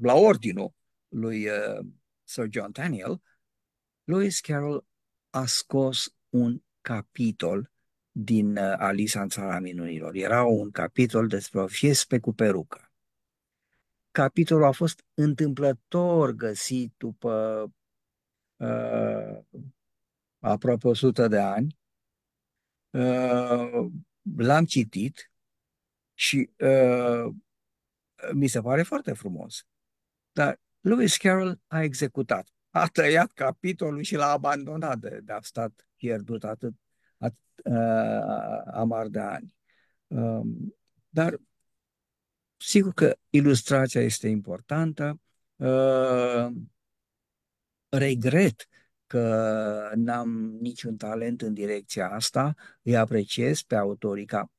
la ordinul lui uh, Sir John Daniel, Lewis Carroll a scos un capitol din uh, Alisa în țara minunilor. Era un capitol despre o fiespe cu perucă. Capitolul a fost întâmplător găsit după uh, aproape 100 de ani. Uh, l-am citit și uh, mi se pare foarte frumos. Dar Lewis Carroll a executat. A tăiat capitolul și l-a abandonat de, de a stat pierdut atât, atât uh, amar de ani. Um, dar sigur că ilustrația este importantă. Uh, regret că n-am niciun talent în direcția asta. Îi apreciez pe autorii ca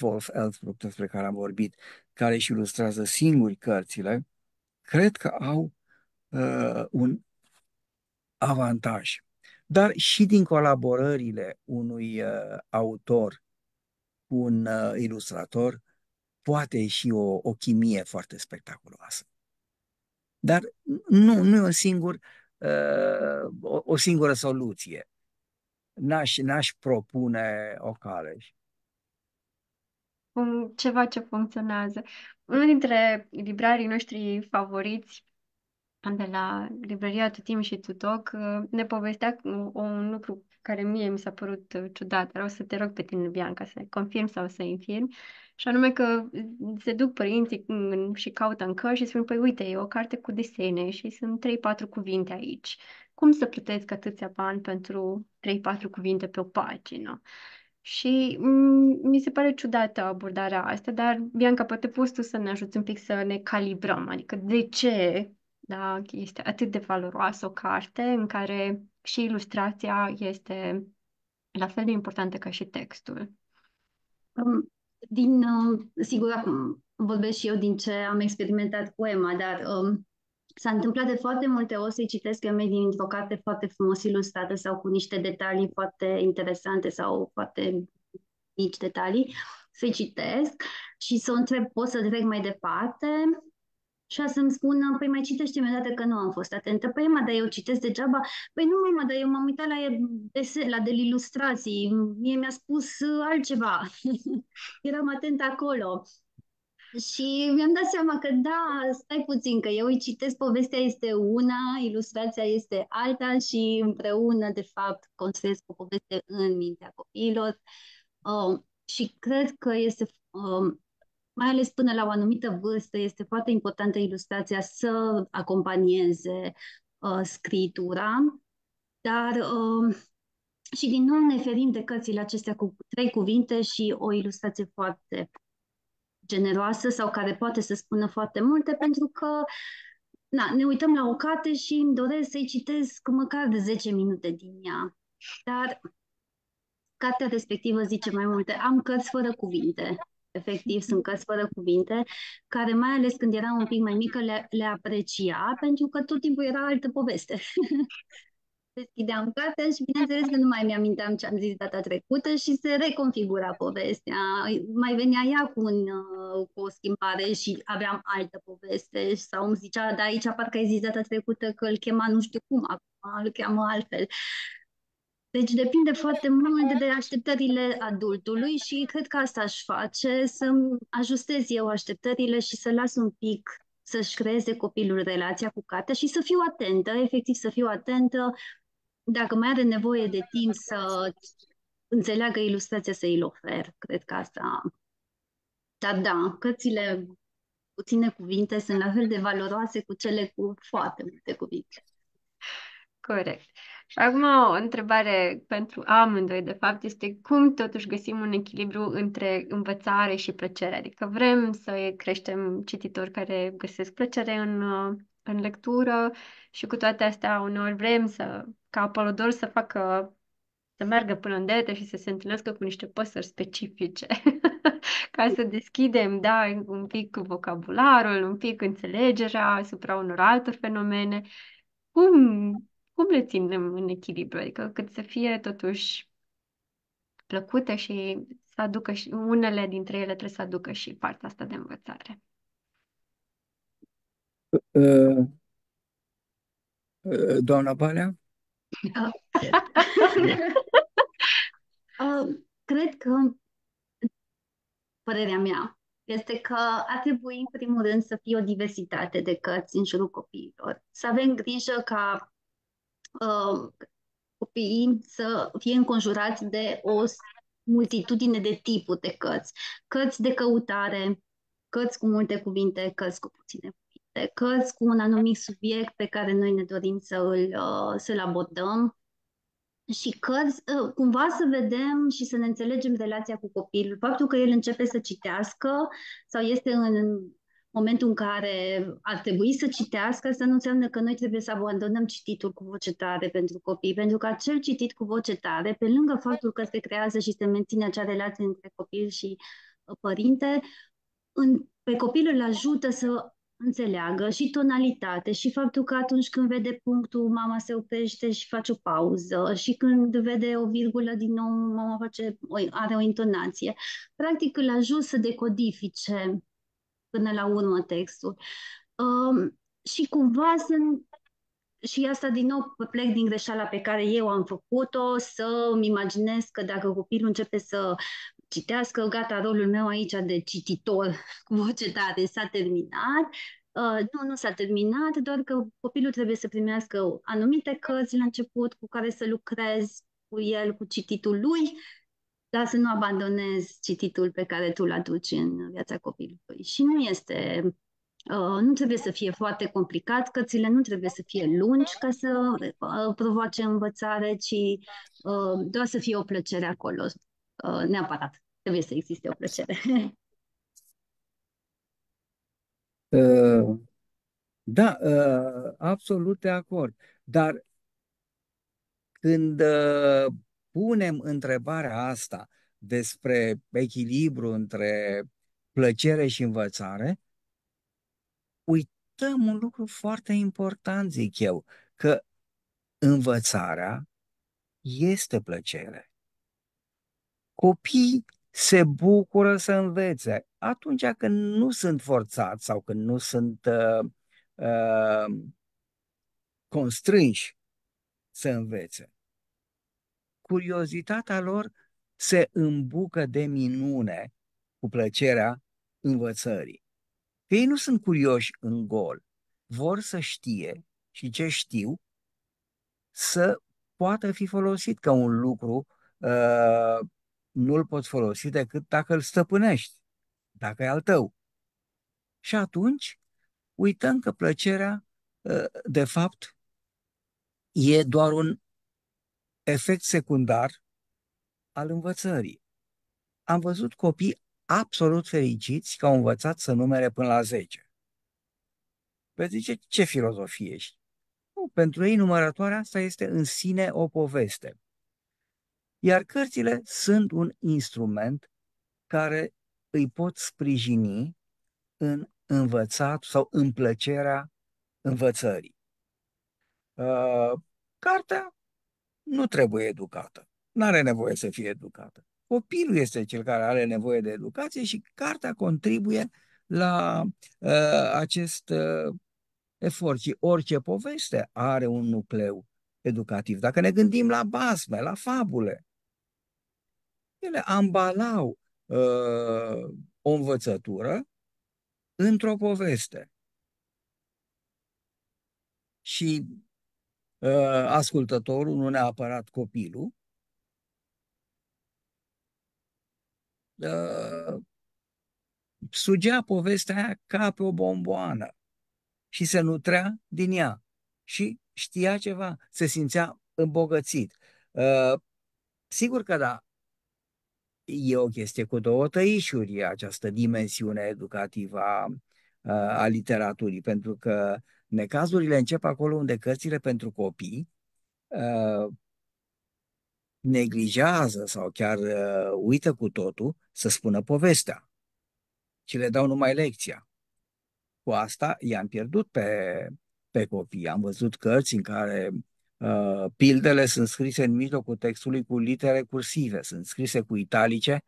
Wolf Elfbruck, despre care am vorbit, care își ilustrează singuri cărțile. Cred că au uh, un avantaj. Dar și din colaborările unui uh, autor cu un uh, ilustrator poate ieși o, o chimie foarte spectaculoasă. Dar nu, nu e un singur, uh, o, o singură soluție. N-aș, n-aș propune o cale. Ceva ce funcționează. Unul dintre librarii noștri favoriți de la librăria Tutim și Tutoc uh, ne povestea un lucru care mie mi s-a părut uh, ciudat, dar o să te rog pe tine, Bianca, să confirm sau să infirmi, și anume că se duc părinții și caută în cărți și spun, păi uite, e o carte cu desene și sunt 3-4 cuvinte aici. Cum să plătesc atâția bani pentru 3-4 cuvinte pe o pagină? Și mm, mi se pare ciudată abordarea asta, dar Bianca, poate poți tu să ne ajuți un pic să ne calibrăm, adică de ce da, este atât de valoroasă o carte în care și ilustrația este la fel de importantă ca și textul. Um, din, uh, sigur, acum vorbesc și eu din ce am experimentat cu Emma, dar um, s-a întâmplat de foarte multe ori să-i citesc Emma dintr-o carte foarte frumos ilustrată sau cu niște detalii foarte interesante sau foarte mici detalii, să-i citesc și să o întreb, pot să trec mai departe? Și a să-mi spună, păi mai citește-mi o dată că nu am fost atentă. Păi, mă, dar eu citesc degeaba. Păi nu, mă, dar eu m-am uitat la, dese, la de ilustrații. Mie mi-a spus uh, altceva. Eram atent acolo. Și mi-am dat seama că da, stai puțin, că eu îi citesc, povestea este una, ilustrația este alta și împreună, de fapt, construiesc o poveste în mintea copiilor. Uh, și cred că este uh, mai ales până la o anumită vârstă, este foarte importantă ilustrația să acompanieze uh, scritura, dar uh, și din nou ne ferim de cărțile acestea cu trei cuvinte și o ilustrație foarte generoasă sau care poate să spună foarte multe, pentru că na, ne uităm la o carte și îmi doresc să-i citesc măcar de 10 minute din ea. Dar cartea respectivă zice mai multe. Am cărți fără cuvinte efectiv sunt cărți fără cuvinte, care mai ales când era un pic mai mică le, le aprecia, pentru că tot timpul era altă poveste. Deschideam cartea și bineînțeles că nu mai mi-aminteam ce am zis data trecută și se reconfigura povestea. Mai venea ea cu, un, cu o schimbare și aveam altă poveste sau îmi zicea, da, aici parcă ai zis data trecută că îl chema nu știu cum, acum îl cheamă altfel. Deci depinde foarte mult de așteptările adultului și cred că asta aș face, să ajustez eu așteptările și să las un pic să-și creeze copilul relația cu cartea și să fiu atentă, efectiv să fiu atentă dacă mai are nevoie de timp să înțeleagă ilustrația să îi ofer. Cred că asta... Dar da, cărțile puține cuvinte sunt la fel de valoroase cu cele cu foarte multe cuvinte. Corect. Și acum o întrebare pentru amândoi, de fapt, este cum totuși găsim un echilibru între învățare și plăcere. Adică vrem să creștem cititori care găsesc plăcere în, în lectură și cu toate astea uneori vrem să, ca Apolodor să facă să meargă până în dete și să se întâlnească cu niște păsări specifice, ca să deschidem, da, un pic vocabularul, un pic înțelegerea asupra unor altor fenomene. Cum cum le ținem în echilibru? Adică cât să fie totuși plăcute și să aducă și unele dintre ele trebuie să aducă și partea asta de învățare. Uh, uh, doamna Balea? Uh, cred că, părerea mea, este că ar trebui, în primul rând, să fie o diversitate de cărți în jurul copiilor. Să avem grijă ca uh, copiii să fie înconjurați de o multitudine de tipuri de cărți. Cărți de căutare, cărți cu multe cuvinte, cărți cu puține cuvinte, cărți cu un anumit subiect pe care noi ne dorim să îl, uh, să-l abordăm și cărți, uh, cumva să vedem și să ne înțelegem relația cu copilul. Faptul că el începe să citească sau este în momentul în care ar trebui să citească, asta nu înseamnă că noi trebuie să abandonăm cititul cu voce tare pentru copii, pentru că acel citit cu voce tare, pe lângă faptul că se creează și se menține acea relație între copil și uh, părinte, în, pe copil îl ajută să înțeleagă și tonalitate și faptul că atunci când vede punctul, mama se oprește și face o pauză și când vede o virgulă din nou, mama face, are o intonație. Practic îl ajută să decodifice până la urmă textul. Um, și cumva sunt și asta din nou plec din greșeala pe care eu am făcut-o, să îmi imaginez că dacă copilul începe să citească, gata, rolul meu aici de cititor cu voce tare s-a terminat. Uh, nu, nu s-a terminat, doar că copilul trebuie să primească anumite cărți la început cu care să lucrezi cu el, cu cititul lui, dar să nu abandonezi cititul pe care tu îl aduci în viața copilului. Și nu este Uh, nu trebuie să fie foarte complicat, cărțile nu trebuie să fie lungi ca să uh, provoace învățare, ci uh, doar să fie o plăcere acolo, uh, neapărat. Trebuie să existe o plăcere. Uh, da, uh, absolut de acord. Dar când uh, punem întrebarea asta despre echilibru între plăcere și învățare, uităm un lucru foarte important, zic eu, că învățarea este plăcere. Copiii se bucură să învețe atunci când nu sunt forțați sau când nu sunt uh, uh, constrânși să învețe. Curiozitatea lor se îmbucă de minune cu plăcerea învățării. Că ei nu sunt curioși în gol, vor să știe și ce știu să poată fi folosit ca un lucru uh, nu-l poți folosi decât dacă îl stăpânești, dacă e al tău. Și atunci uităm că plăcerea, uh, de fapt, e doar un efect secundar al învățării. Am văzut copii absolut fericiți că au învățat să numere până la 10. Păi zice, ce filozofie ești? Nu, pentru ei numărătoarea asta este în sine o poveste. Iar cărțile sunt un instrument care îi pot sprijini în învățat sau în plăcerea învățării. Uh, cartea nu trebuie educată. Nu are nevoie să fie educată. Copilul este cel care are nevoie de educație și cartea contribuie la uh, acest uh, efort. Și orice poveste are un nucleu educativ. Dacă ne gândim la basme, la fabule, ele ambalau uh, o învățătură într-o poveste. Și uh, ascultătorul, nu neapărat copilul, uh, sugea povestea aia ca pe o bomboană și se nutrea din ea și știa ceva, se simțea îmbogățit. Uh, sigur că da, e o chestie cu două tăișuri această dimensiune educativă a, a literaturii, pentru că necazurile încep acolo unde cărțile pentru copii uh, neglijează sau chiar uh, uită cu totul să spună povestea, ci le dau numai lecția. Cu asta i-am pierdut pe, pe copii. Am văzut cărți în care uh, pildele sunt scrise în mijlocul textului cu litere cursive, sunt scrise cu italice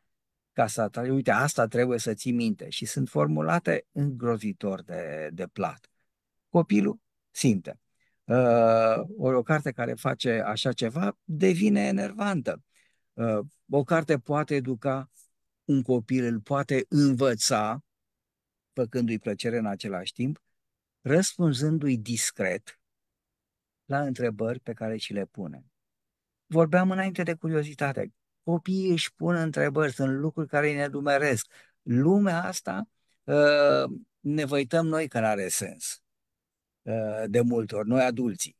ca să atragi, uite, asta trebuie să ții minte și sunt formulate îngrozitor de, de plat. Copilul simte. Uh, ori o carte care face așa ceva devine enervantă. Uh, o carte poate educa un copil, îl poate învăța, făcându-i plăcere în același timp, răspunzându-i discret la întrebări pe care și le pune. Vorbeam înainte de curiozitate. Copiii își pun întrebări, sunt lucruri care îi nedumeresc. Lumea asta uh, ne văităm noi că nu are sens. Uh, de multe ori, noi adulții.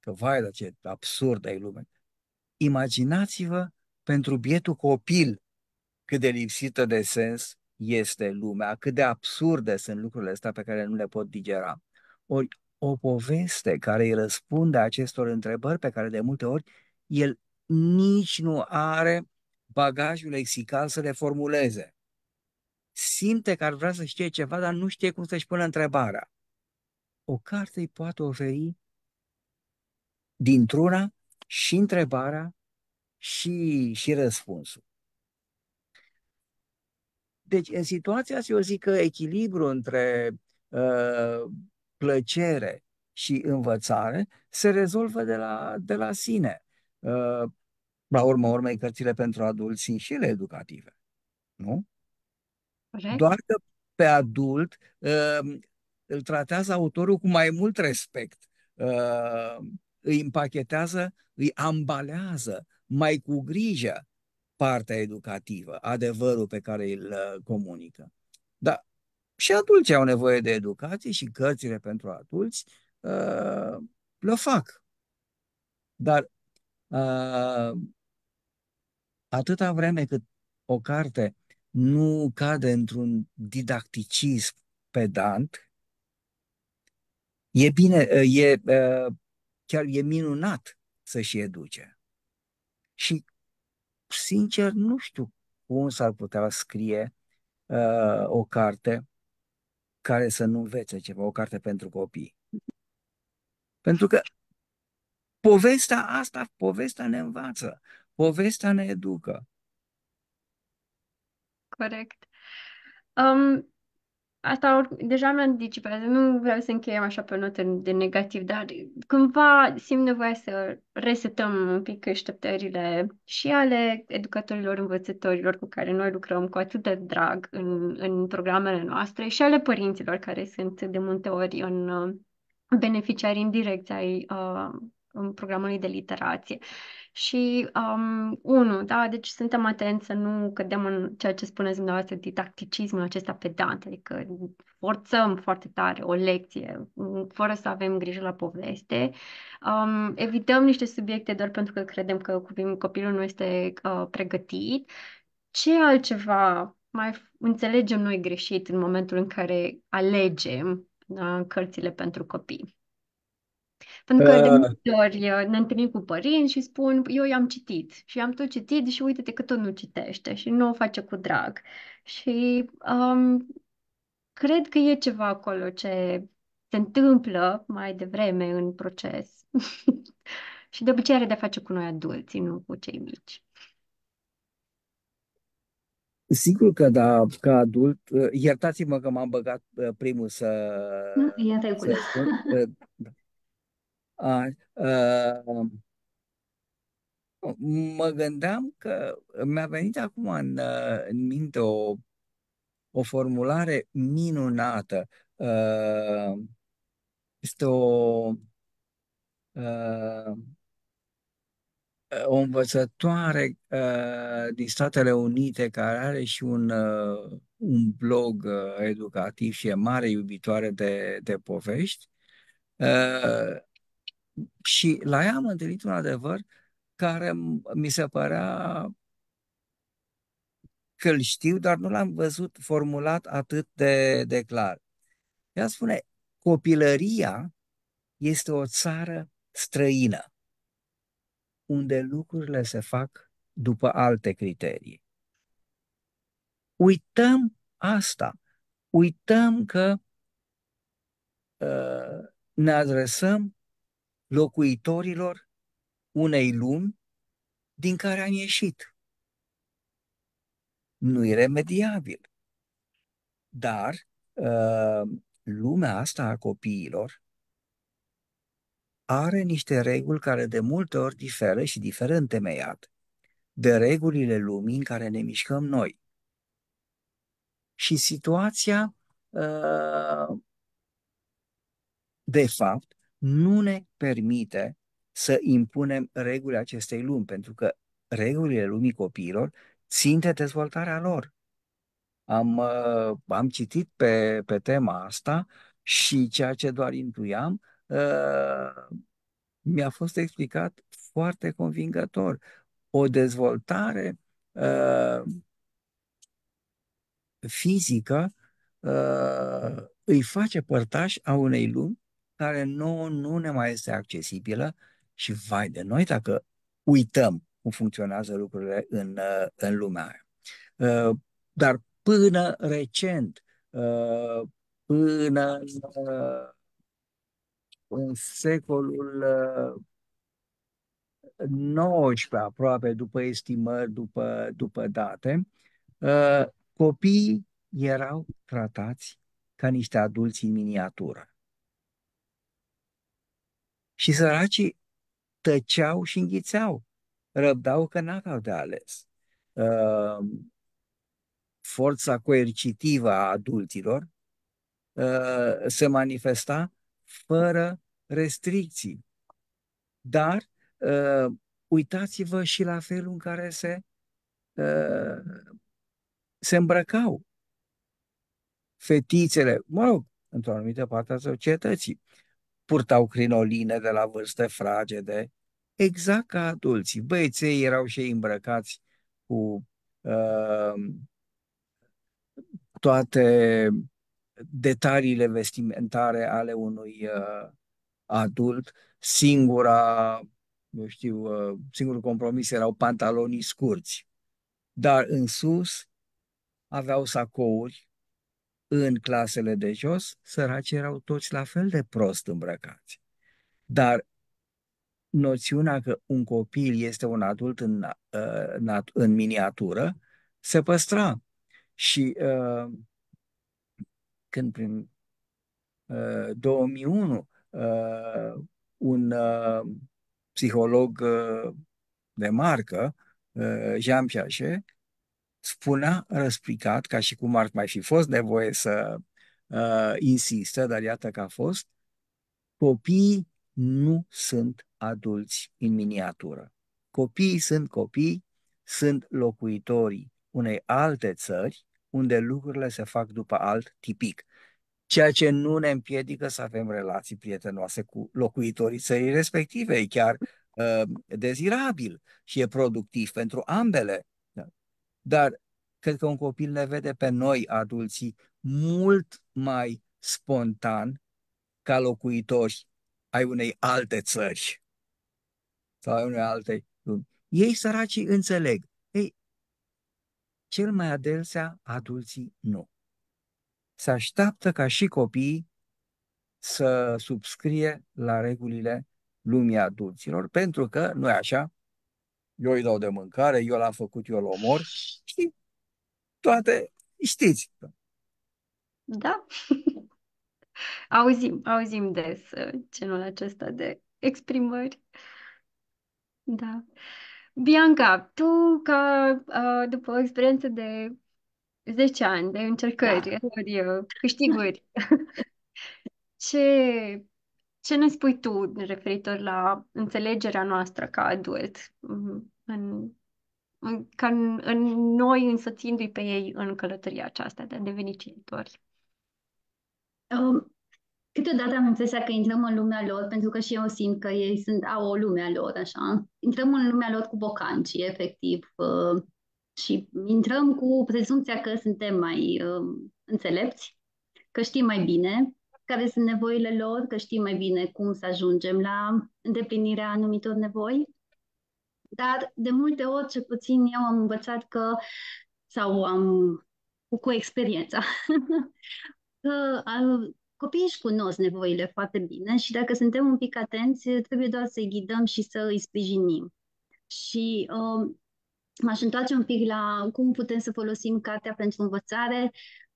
Că vai, dar ce absurdă e lumea. Imaginați-vă pentru bietul copil cât de lipsită de sens este lumea, cât de absurde sunt lucrurile astea pe care nu le pot digera. Ori o poveste care îi răspunde acestor întrebări pe care de multe ori el nici nu are bagajul lexical să le formuleze. Simte că ar vrea să știe ceva, dar nu știe cum să-și pună întrebarea. O carte îi poate oferi dintr-una și întrebarea și, și răspunsul. Deci, în situația asta, eu zic că echilibru între uh, plăcere și învățare se rezolvă de la, de la sine. Uh, la urmă urmei, cărțile pentru adulți sunt și ele educative. Nu? Corect. Doar că pe adult uh, îl tratează autorul cu mai mult respect. Uh, îi împachetează, îi ambalează mai cu grijă partea educativă, adevărul pe care îl uh, comunică. Dar și adulții au nevoie de educație și cărțile pentru adulți uh, le fac. Dar uh, atâta vreme cât o carte nu cade într-un didacticism pedant, e bine, uh, e, uh, chiar e minunat să-și educe. Și, sincer, nu știu cum s-ar putea scrie uh, o carte care să nu învețe ceva, o carte pentru copii. Pentru că povestea asta, povestea ne învață, povestea ne educă. Corect. Um, Asta deja mi-am anticipat, nu vreau să încheiem așa pe o notă de negativ, dar cumva simt nevoia să resetăm un pic așteptările și ale educatorilor, învățătorilor cu care noi lucrăm cu atât de drag în, în programele noastre și ale părinților care sunt de multe ori în uh, beneficiari indirect ai uh, în programului de literație. Și, um, unu, da, deci suntem atenți să nu cădem în ceea ce spuneți dumneavoastră, didacticismul acesta pedant, adică forțăm foarte tare o lecție, fără să avem grijă la poveste. Um, evităm niște subiecte doar pentru că credem că copilul nu este uh, pregătit. Ce altceva mai înțelegem noi greșit în momentul în care alegem uh, cărțile pentru copii? Pentru că de Uh, multe ori uh, ne întâlnim cu părinți și spun, eu i-am citit și am tot citit și uite-te că tot nu citește și nu o face cu drag. Și um, cred că e ceva acolo ce se întâmplă mai devreme în proces. Și de obicei are de-a face cu noi adulții, nu cu cei mici. sigur că da, ca adult, uh, iertați-mă că m-am băgat uh, primul să, Nu, e în să regulă. spun. Uh, A, uh, mă gândeam că mi-a venit acum în, uh, în minte o, o formulare minunată. Uh, este o, uh, o învățătoare uh, din Statele Unite care are și un, uh, un blog uh, educativ și e mare iubitoare de, de povești. Uh, și la ea am întâlnit un adevăr care mi se părea că îl știu, dar nu l-am văzut formulat atât de, de clar. Ea spune, copilăria este o țară străină, unde lucrurile se fac după alte criterii. Uităm asta. Uităm că uh, ne adresăm locuitorilor unei lumi din care am ieșit. Nu e remediabil. Dar uh, lumea asta a copiilor are niște reguli care de multe ori diferă și diferă întemeiat de regulile lumii în care ne mișcăm noi. Și situația, uh, de fapt, nu ne permite să impunem regulile acestei lumi, pentru că regulile lumii copiilor țin de dezvoltarea lor. Am, uh, am citit pe, pe tema asta și ceea ce doar intuiam uh, mi-a fost explicat foarte convingător. O dezvoltare uh, fizică uh, îi face părtaș a unei lumi care nouă nu ne mai este accesibilă și vai de noi dacă uităm cum funcționează lucrurile în, uh, în lumea aia. Uh, dar până recent, uh, până în secolul 19 aproape, după estimări, după, după date, copiii erau tratați ca niște adulți în miniatură. Și săracii tăceau și înghițeau, răbdau că n-aveau de ales. Uh, forța coercitivă a adulților uh, se manifesta fără restricții. Dar uh, uitați-vă și la felul în care se, se îmbrăcau fetițele, mă rog, într-o anumită parte a societății purtau crinoline de la vârste fragede, exact ca adulții. Băieții erau și ei îmbrăcați cu uh, toate detaliile vestimentare ale unui uh, adult. Singura, eu știu, uh, singurul compromis erau pantalonii scurți. Dar în sus aveau sacouri în clasele de jos, săracii erau toți la fel de prost îmbrăcați. Dar noțiunea că un copil este un adult în, uh, în miniatură se păstra. Și uh, când prin uh, 2001 uh, un uh, psiholog uh, de marcă, uh, Jean Piaget, spunea răspicat, ca și cum ar mai fi fost nevoie să uh, insistă, dar iată că a fost, copiii nu sunt adulți în miniatură. Copiii sunt copii, sunt locuitorii unei alte țări unde lucrurile se fac după alt tipic. Ceea ce nu ne împiedică să avem relații prietenoase cu locuitorii țării respective, e chiar uh, dezirabil și e productiv pentru ambele dar cred că un copil ne vede pe noi, adulții, mult mai spontan ca locuitori ai unei alte țări sau ai unei alte lumi. Ei săracii înțeleg. Ei, cel mai adesea adulții nu. Se așteaptă ca și copiii să subscrie la regulile lumii adulților, pentru că, nu așa, eu îi dau de mâncare, eu l-am făcut, eu l omor și toate știți. Da. auzim, auzim des uh, genul acesta de exprimări. Da. Bianca, tu ca uh, după o experiență de 10 ani de încercări, da. câștiguri, ce, ce ne spui tu referitor la înțelegerea noastră ca adult mm, în, în, ca în, în noi însoțindu-i pe ei în călătoria aceasta de a deveni cititori? Um, câteodată am impresia că intrăm în lumea lor, pentru că și eu simt că ei sunt, au o lume a lor, așa. Intrăm în lumea lor cu bocanci, efectiv. Uh, și intrăm cu prezumția că suntem mai uh, înțelepți, că știm mai bine care sunt nevoile lor, că știm mai bine cum să ajungem la îndeplinirea anumitor nevoi. Dar de multe ori, ce puțin eu am învățat că, sau am cu experiența, că copiii își cunosc nevoile foarte bine și dacă suntem un pic atenți, trebuie doar să-i ghidăm și să îi sprijinim. Și uh, m-aș întoarce un pic la cum putem să folosim cartea pentru învățare.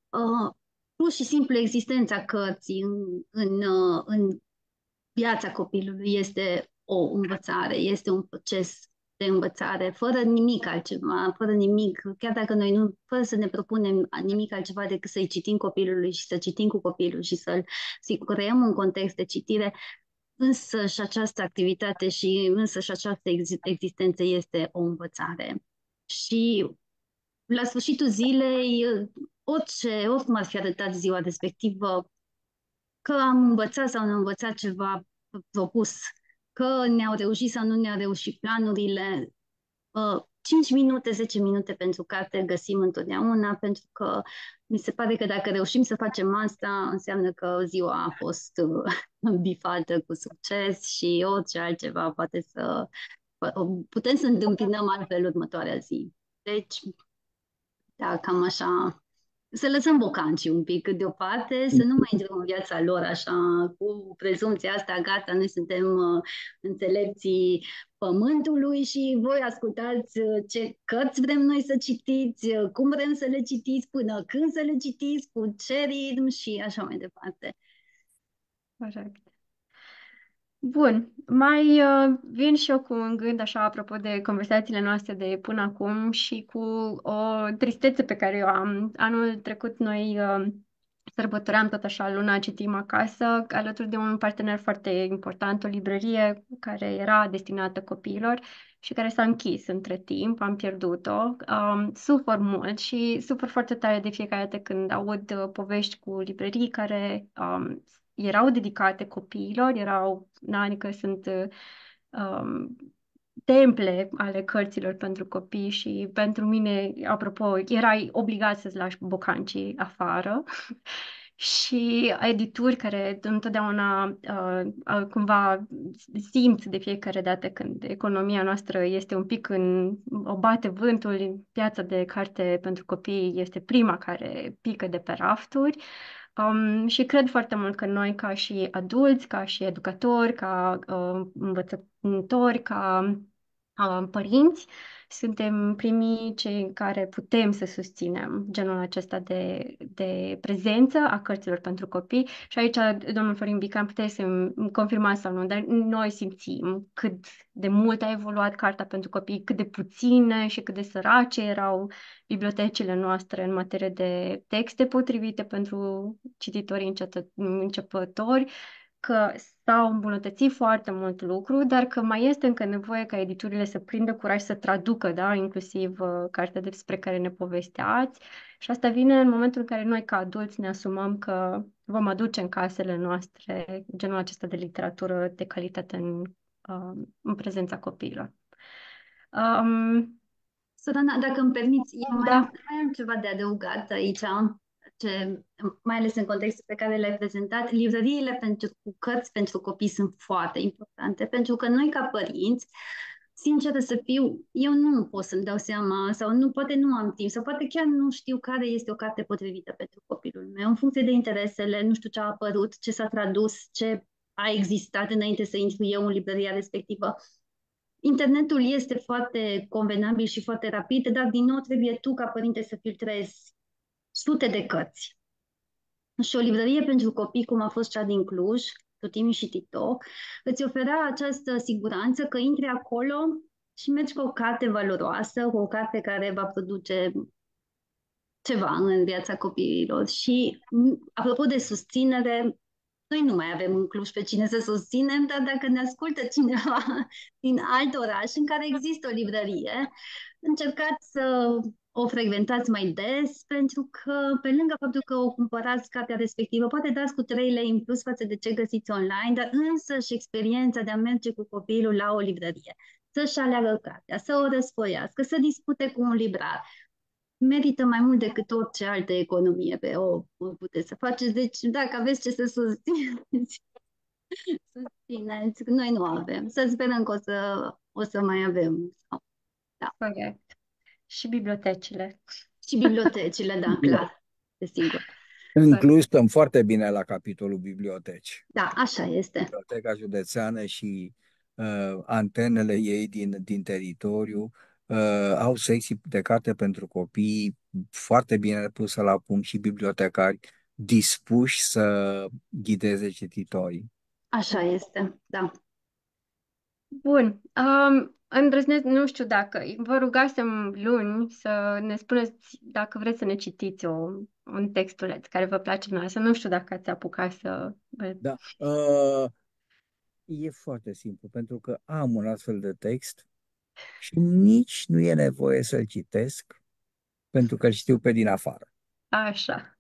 Uh, pur și simplu existența cărții în, în, în viața copilului este o învățare, este un proces de învățare, fără nimic altceva, fără nimic, chiar dacă noi nu, fără să ne propunem nimic altceva decât să-i citim copilului și să citim cu copilul și să-l să creăm un context de citire, însă și această activitate și însă și această existență este o învățare. Și la sfârșitul zilei, orice, oricum ar fi arătat ziua respectivă, că am învățat sau nu am învățat ceva propus, că ne-au reușit sau nu ne-au reușit planurile, 5 minute, 10 minute pentru carte găsim întotdeauna, pentru că mi se pare că dacă reușim să facem asta, înseamnă că ziua a fost bifată cu succes și orice altceva poate să putem să întâmpinăm altfel următoarea zi. Deci, da, cam așa să lăsăm bocancii un pic deoparte, să nu mai intrăm în viața lor așa cu prezumția asta, gata, noi suntem uh, înțelepții pământului și voi ascultați uh, ce cărți vrem noi să citiți, uh, cum vrem să le citiți, până când să le citiți, cu ce ritm și așa mai departe. Corect. Bun, mai uh, vin și eu cu un gând așa apropo de conversațiile noastre de până acum și cu o tristețe pe care eu am. Anul trecut noi uh, sărbătoream tot așa luna Citim Acasă alături de un partener foarte important, o librărie care era destinată copiilor și care s-a închis între timp, am pierdut-o. Um, sufăr mult și sufăr foarte tare de fiecare dată când aud uh, povești cu librării care um, erau dedicate copiilor, erau, na, adică sunt um, temple ale cărților pentru copii și pentru mine, apropo, erai obligat să-ți lași bocancii afară și edituri care întotdeauna uh, cumva simt de fiecare dată când economia noastră este un pic în o bate vântul, piața de carte pentru copii este prima care pică de pe rafturi. Um, și cred foarte mult că noi, ca și adulți, ca și educatori, ca uh, învățători, ca uh, părinți, suntem primii cei care putem să susținem genul acesta de, de prezență a cărților pentru copii. Și aici domnul Florin Bican puteți să confirmați sau nu, dar noi simțim cât de mult a evoluat cartea pentru copii, cât de puține și cât de sărace erau bibliotecile noastre în materie de texte potrivite pentru cititorii începători că s-au îmbunătățit foarte mult lucru, dar că mai este încă nevoie ca editurile să prindă curaj să traducă, da, inclusiv uh, cartea despre care ne povesteați. Și asta vine în momentul în care noi, ca adulți, ne asumăm că vom aduce în casele noastre genul acesta de literatură de calitate în, uh, în prezența copiilor. Um, Sorana, dacă îmi permiți, eu da. mai, am, mai am ceva de adăugat aici ce, mai ales în contextul pe care l-ai prezentat, livrăriile pentru cu cărți pentru copii sunt foarte importante, pentru că noi ca părinți, sincer să fiu, eu nu pot să-mi dau seama sau nu, poate nu am timp sau poate chiar nu știu care este o carte potrivită pentru copilul meu, în funcție de interesele, nu știu ce a apărut, ce s-a tradus, ce a existat înainte să intru eu în librăria respectivă. Internetul este foarte convenabil și foarte rapid, dar din nou trebuie tu ca părinte să filtrezi sute de cărți. Și o librărie pentru copii, cum a fost cea din Cluj, Totimi și TikTok, îți oferea această siguranță că intri acolo și mergi cu o carte valoroasă, cu o carte care va produce ceva în viața copiilor. Și, apropo de susținere, noi nu mai avem în Cluj pe cine să susținem, dar dacă ne ascultă cineva din alt oraș în care există o librărie, încercați să o frecventați mai des, pentru că pe lângă faptul că o cumpărați cartea respectivă, poate dați cu 3 lei în plus față de ce găsiți online, dar însă și experiența de a merge cu copilul la o librărie, să-și aleagă cartea, să o răsfoiască, să dispute cu un librar, merită mai mult decât orice altă economie pe o, o puteți să faceți. Deci, dacă aveți ce să susțineți, susțineți. Noi nu avem. Să sperăm că o să, o să mai avem. Da. Corect. Și bibliotecile. Și bibliotecile, da, clar, desigur. În Cluj stăm foarte bine la capitolul biblioteci. Da, așa este. Biblioteca județeană și uh, antenele ei din, din teritoriu uh, au secții de carte pentru copii foarte bine pusă la punct și bibliotecari dispuși să ghideze cititorii. Așa este, da. Bun. Um, îndrăznesc, nu știu dacă, vă rugasem luni să ne spuneți dacă vreți să ne citiți o, un textuleț care vă place noastră. Nu știu dacă ați apucat să... Da. Uh, e foarte simplu, pentru că am un astfel de text și nici nu e nevoie să-l citesc, pentru că îl știu pe din afară. Așa.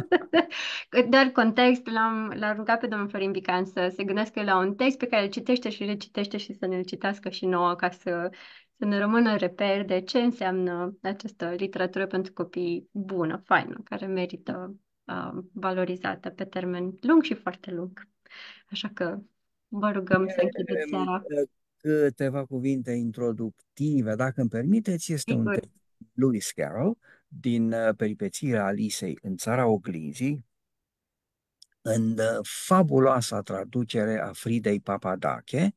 Dar context, l-am, l-am rugat pe domnul Florin Bican să se gândească la un text pe care îl citește și recitește și să ne-l citească și nouă ca să, să ne rămână reper de ce înseamnă această literatură pentru copii bună, faină, care merită uh, valorizată pe termen lung și foarte lung. Așa că vă rugăm să închideți seara. Câteva cuvinte introductive, dacă îmi permiteți, este Sigur. un text Lewis Carroll, din uh, peripețiile Alisei în țara oglinzii, în uh, fabuloasa traducere a Fridei Papadache,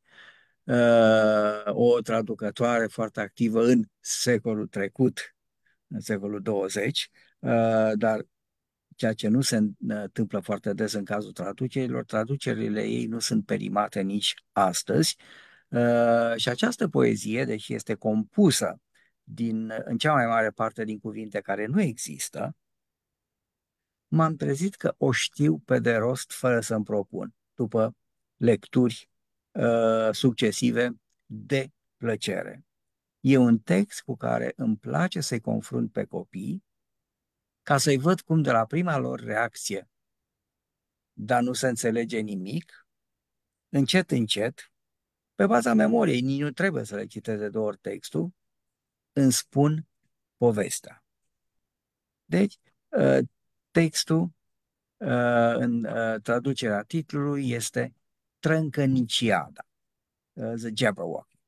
uh, o traducătoare foarte activă în secolul trecut, în secolul 20, dar ceea ce nu se întâmplă foarte des în cazul traducerilor, traducerile ei nu sunt perimate nici astăzi. Și această poezie, deși este compusă din, în cea mai mare parte din cuvinte care nu există, m-am trezit că o știu pe de rost fără să-mi propun, după lecturi uh, succesive de plăcere. E un text cu care îmi place să-i confrunt pe copii, ca să-i văd cum de la prima lor reacție, dar nu se înțelege nimic, încet, încet, pe baza memoriei, nici nu trebuie să le citeze două ori textul, îmi spun povestea. Deci, ă, textul ă, în ă, traducerea titlului este Trâncăniciada, The Jabberwocky.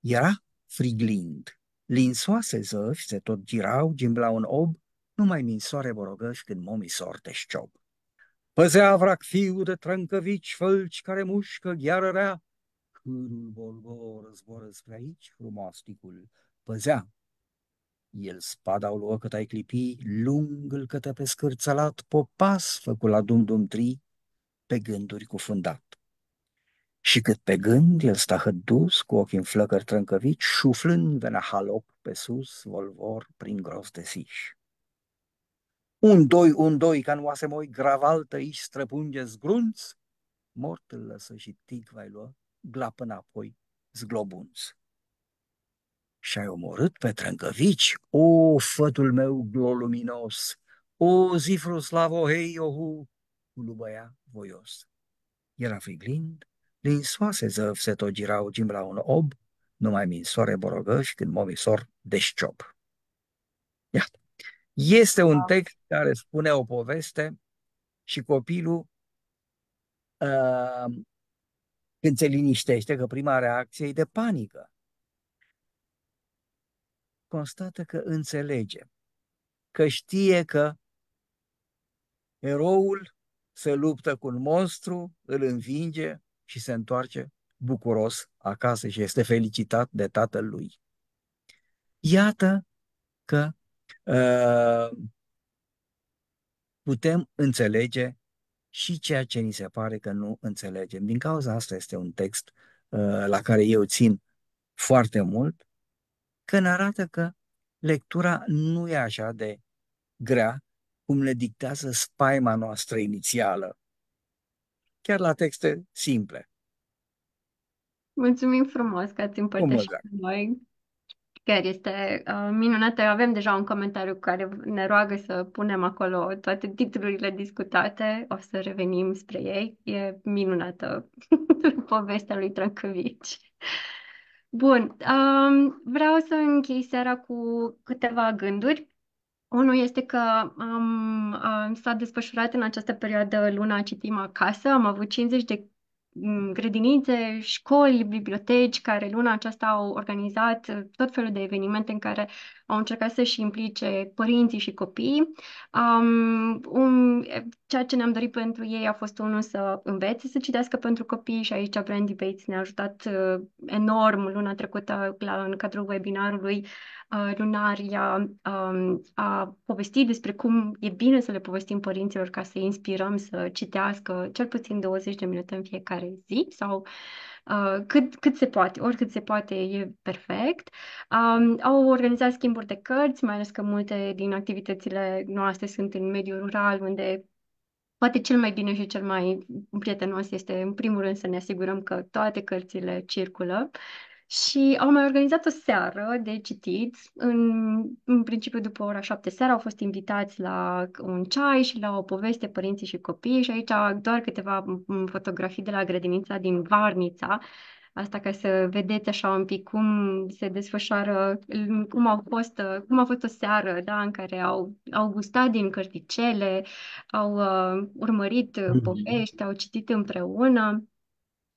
Era friglind. Linsoase zăvi se tot girau, gimblau în ob, numai min soare borogăși când momii sorte șciob. Păzea vrac fiu de trâncăvici fălci care mușcă gheară rea, Cârul bolgor zboră spre aici, frumosticul, păzea. El spada o luă cât ai clipi, lung îl cătă pe scârțălat, popas făcut la dum-dum tri, pe gânduri cufundat. Și cât pe gând el sta hădus, cu ochii în flăcări trâncăvici, șuflând venea halop pe sus, volvor, prin gros de siș. Un doi, un doi, ca în oase moi gravaltă, își străpunge zgrunț, mort îl lăsă și tig vai lua, glapă înapoi, zglobunț. Și-ai omorât pe trângăvici, o, fătul meu gloluminos, o, zifru slavo, hei, ohu, lubăia voios. Era friglind, din soase zăv se tot girau gimbla un ob, numai min soare borogăși când momii sor deșciob. Iată. Este un text care spune o poveste și copilul uh, când se liniștește, că prima reacție e de panică. Constată că înțelege, că știe că eroul se luptă cu un monstru, îl învinge și se întoarce bucuros acasă și este felicitat de tatăl lui. Iată că uh, putem înțelege și ceea ce ni se pare că nu înțelegem. Din cauza asta este un text uh, la care eu țin foarte mult, că ne arată că lectura nu e așa de grea cum ne dictează spaima noastră inițială, chiar la texte simple. Mulțumim frumos că ați împărtășit cu noi Chiar este uh, minunată. Avem deja un comentariu care ne roagă să punem acolo toate titlurile discutate. O să revenim spre ei. E minunată povestea lui Trăcăvici. Bun, um, vreau să închei seara cu câteva gânduri. Unul este că am, am s-a desfășurat în această perioadă luna Citim acasă. Am avut 50 de grădinițe, școli, biblioteci care luna aceasta au organizat uh, tot felul de evenimente în care au încercat să-și implice părinții și copiii. Um, un, ceea ce ne-am dorit pentru ei a fost unul să învețe să citească pentru copii și aici Brandy Bates ne-a ajutat uh, enorm luna trecută la, în cadrul webinarului uh, lunar. Ea um, a povestit despre cum e bine să le povestim părinților ca să inspirăm să citească cel puțin 20 de minute în fiecare zi sau Uh, cât, cât se poate, oricât se poate, e perfect. Um, au organizat schimburi de cărți, mai ales că multe din activitățile noastre sunt în mediul rural, unde Poate cel mai bine și cel mai prietenos este, în primul rând, să ne asigurăm că toate cărțile circulă. Și au mai organizat o seară de citit. În, în principiu, după ora șapte seara, au fost invitați la un ceai și la o poveste părinții și copii. Și aici doar câteva fotografii de la grădinița din Varnița, Asta ca să vedeți așa un pic cum se desfășoară, cum, au fost, cum a fost o seară da, în care au, au gustat din cărticele, au uh, urmărit mm-hmm. povești, au citit împreună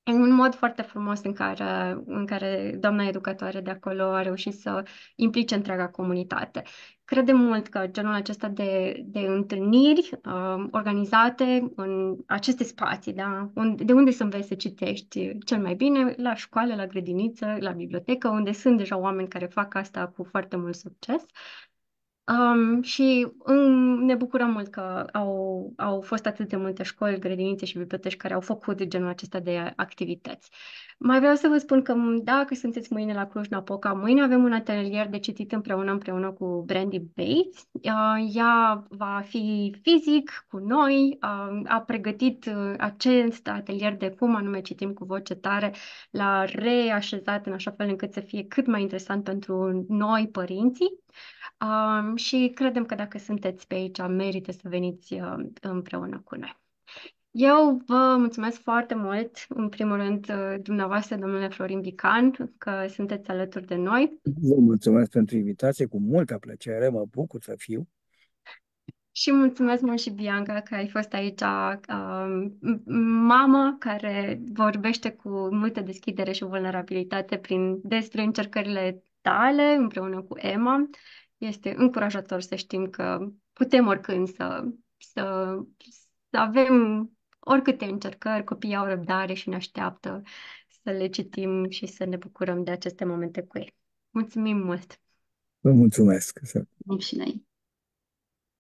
în un mod foarte frumos în care, în care doamna educatoare de acolo a reușit să implice întreaga comunitate. Credem mult că genul acesta de, de întâlniri uh, organizate în aceste spații, da, unde, de unde să înveți să citești cel mai bine, la școală, la grădiniță, la bibliotecă, unde sunt deja oameni care fac asta cu foarte mult succes, Um, și um, ne bucurăm mult că au, au fost atât de multe școli, grădinițe și biblioteci care au făcut genul acesta de activități. Mai vreau să vă spun că dacă sunteți mâine la Cluj-Napoca, mâine avem un atelier de citit împreună împreună cu Brandy Bates. Uh, ea va fi fizic cu noi, uh, a pregătit uh, acest atelier de cum anume citim cu voce tare, l-a reașezat în așa fel încât să fie cât mai interesant pentru noi, părinții. Um, și credem că dacă sunteți pe aici, merită să veniți uh, împreună cu noi. Eu vă mulțumesc foarte mult, în primul rând, uh, dumneavoastră, domnule Florin Bican, că sunteți alături de noi. Vă mulțumesc pentru invitație, cu multă plăcere, mă bucur să fiu. Și mulțumesc mult și Bianca că ai fost aici uh, mamă care vorbește cu multă deschidere și vulnerabilitate prin, despre încercările tale împreună cu Emma este încurajator să știm că putem oricând să, să, să avem oricâte încercări, copiii au răbdare și ne așteaptă să le citim și să ne bucurăm de aceste momente cu ei. Mulțumim mult! Vă mulțumesc! Și noi!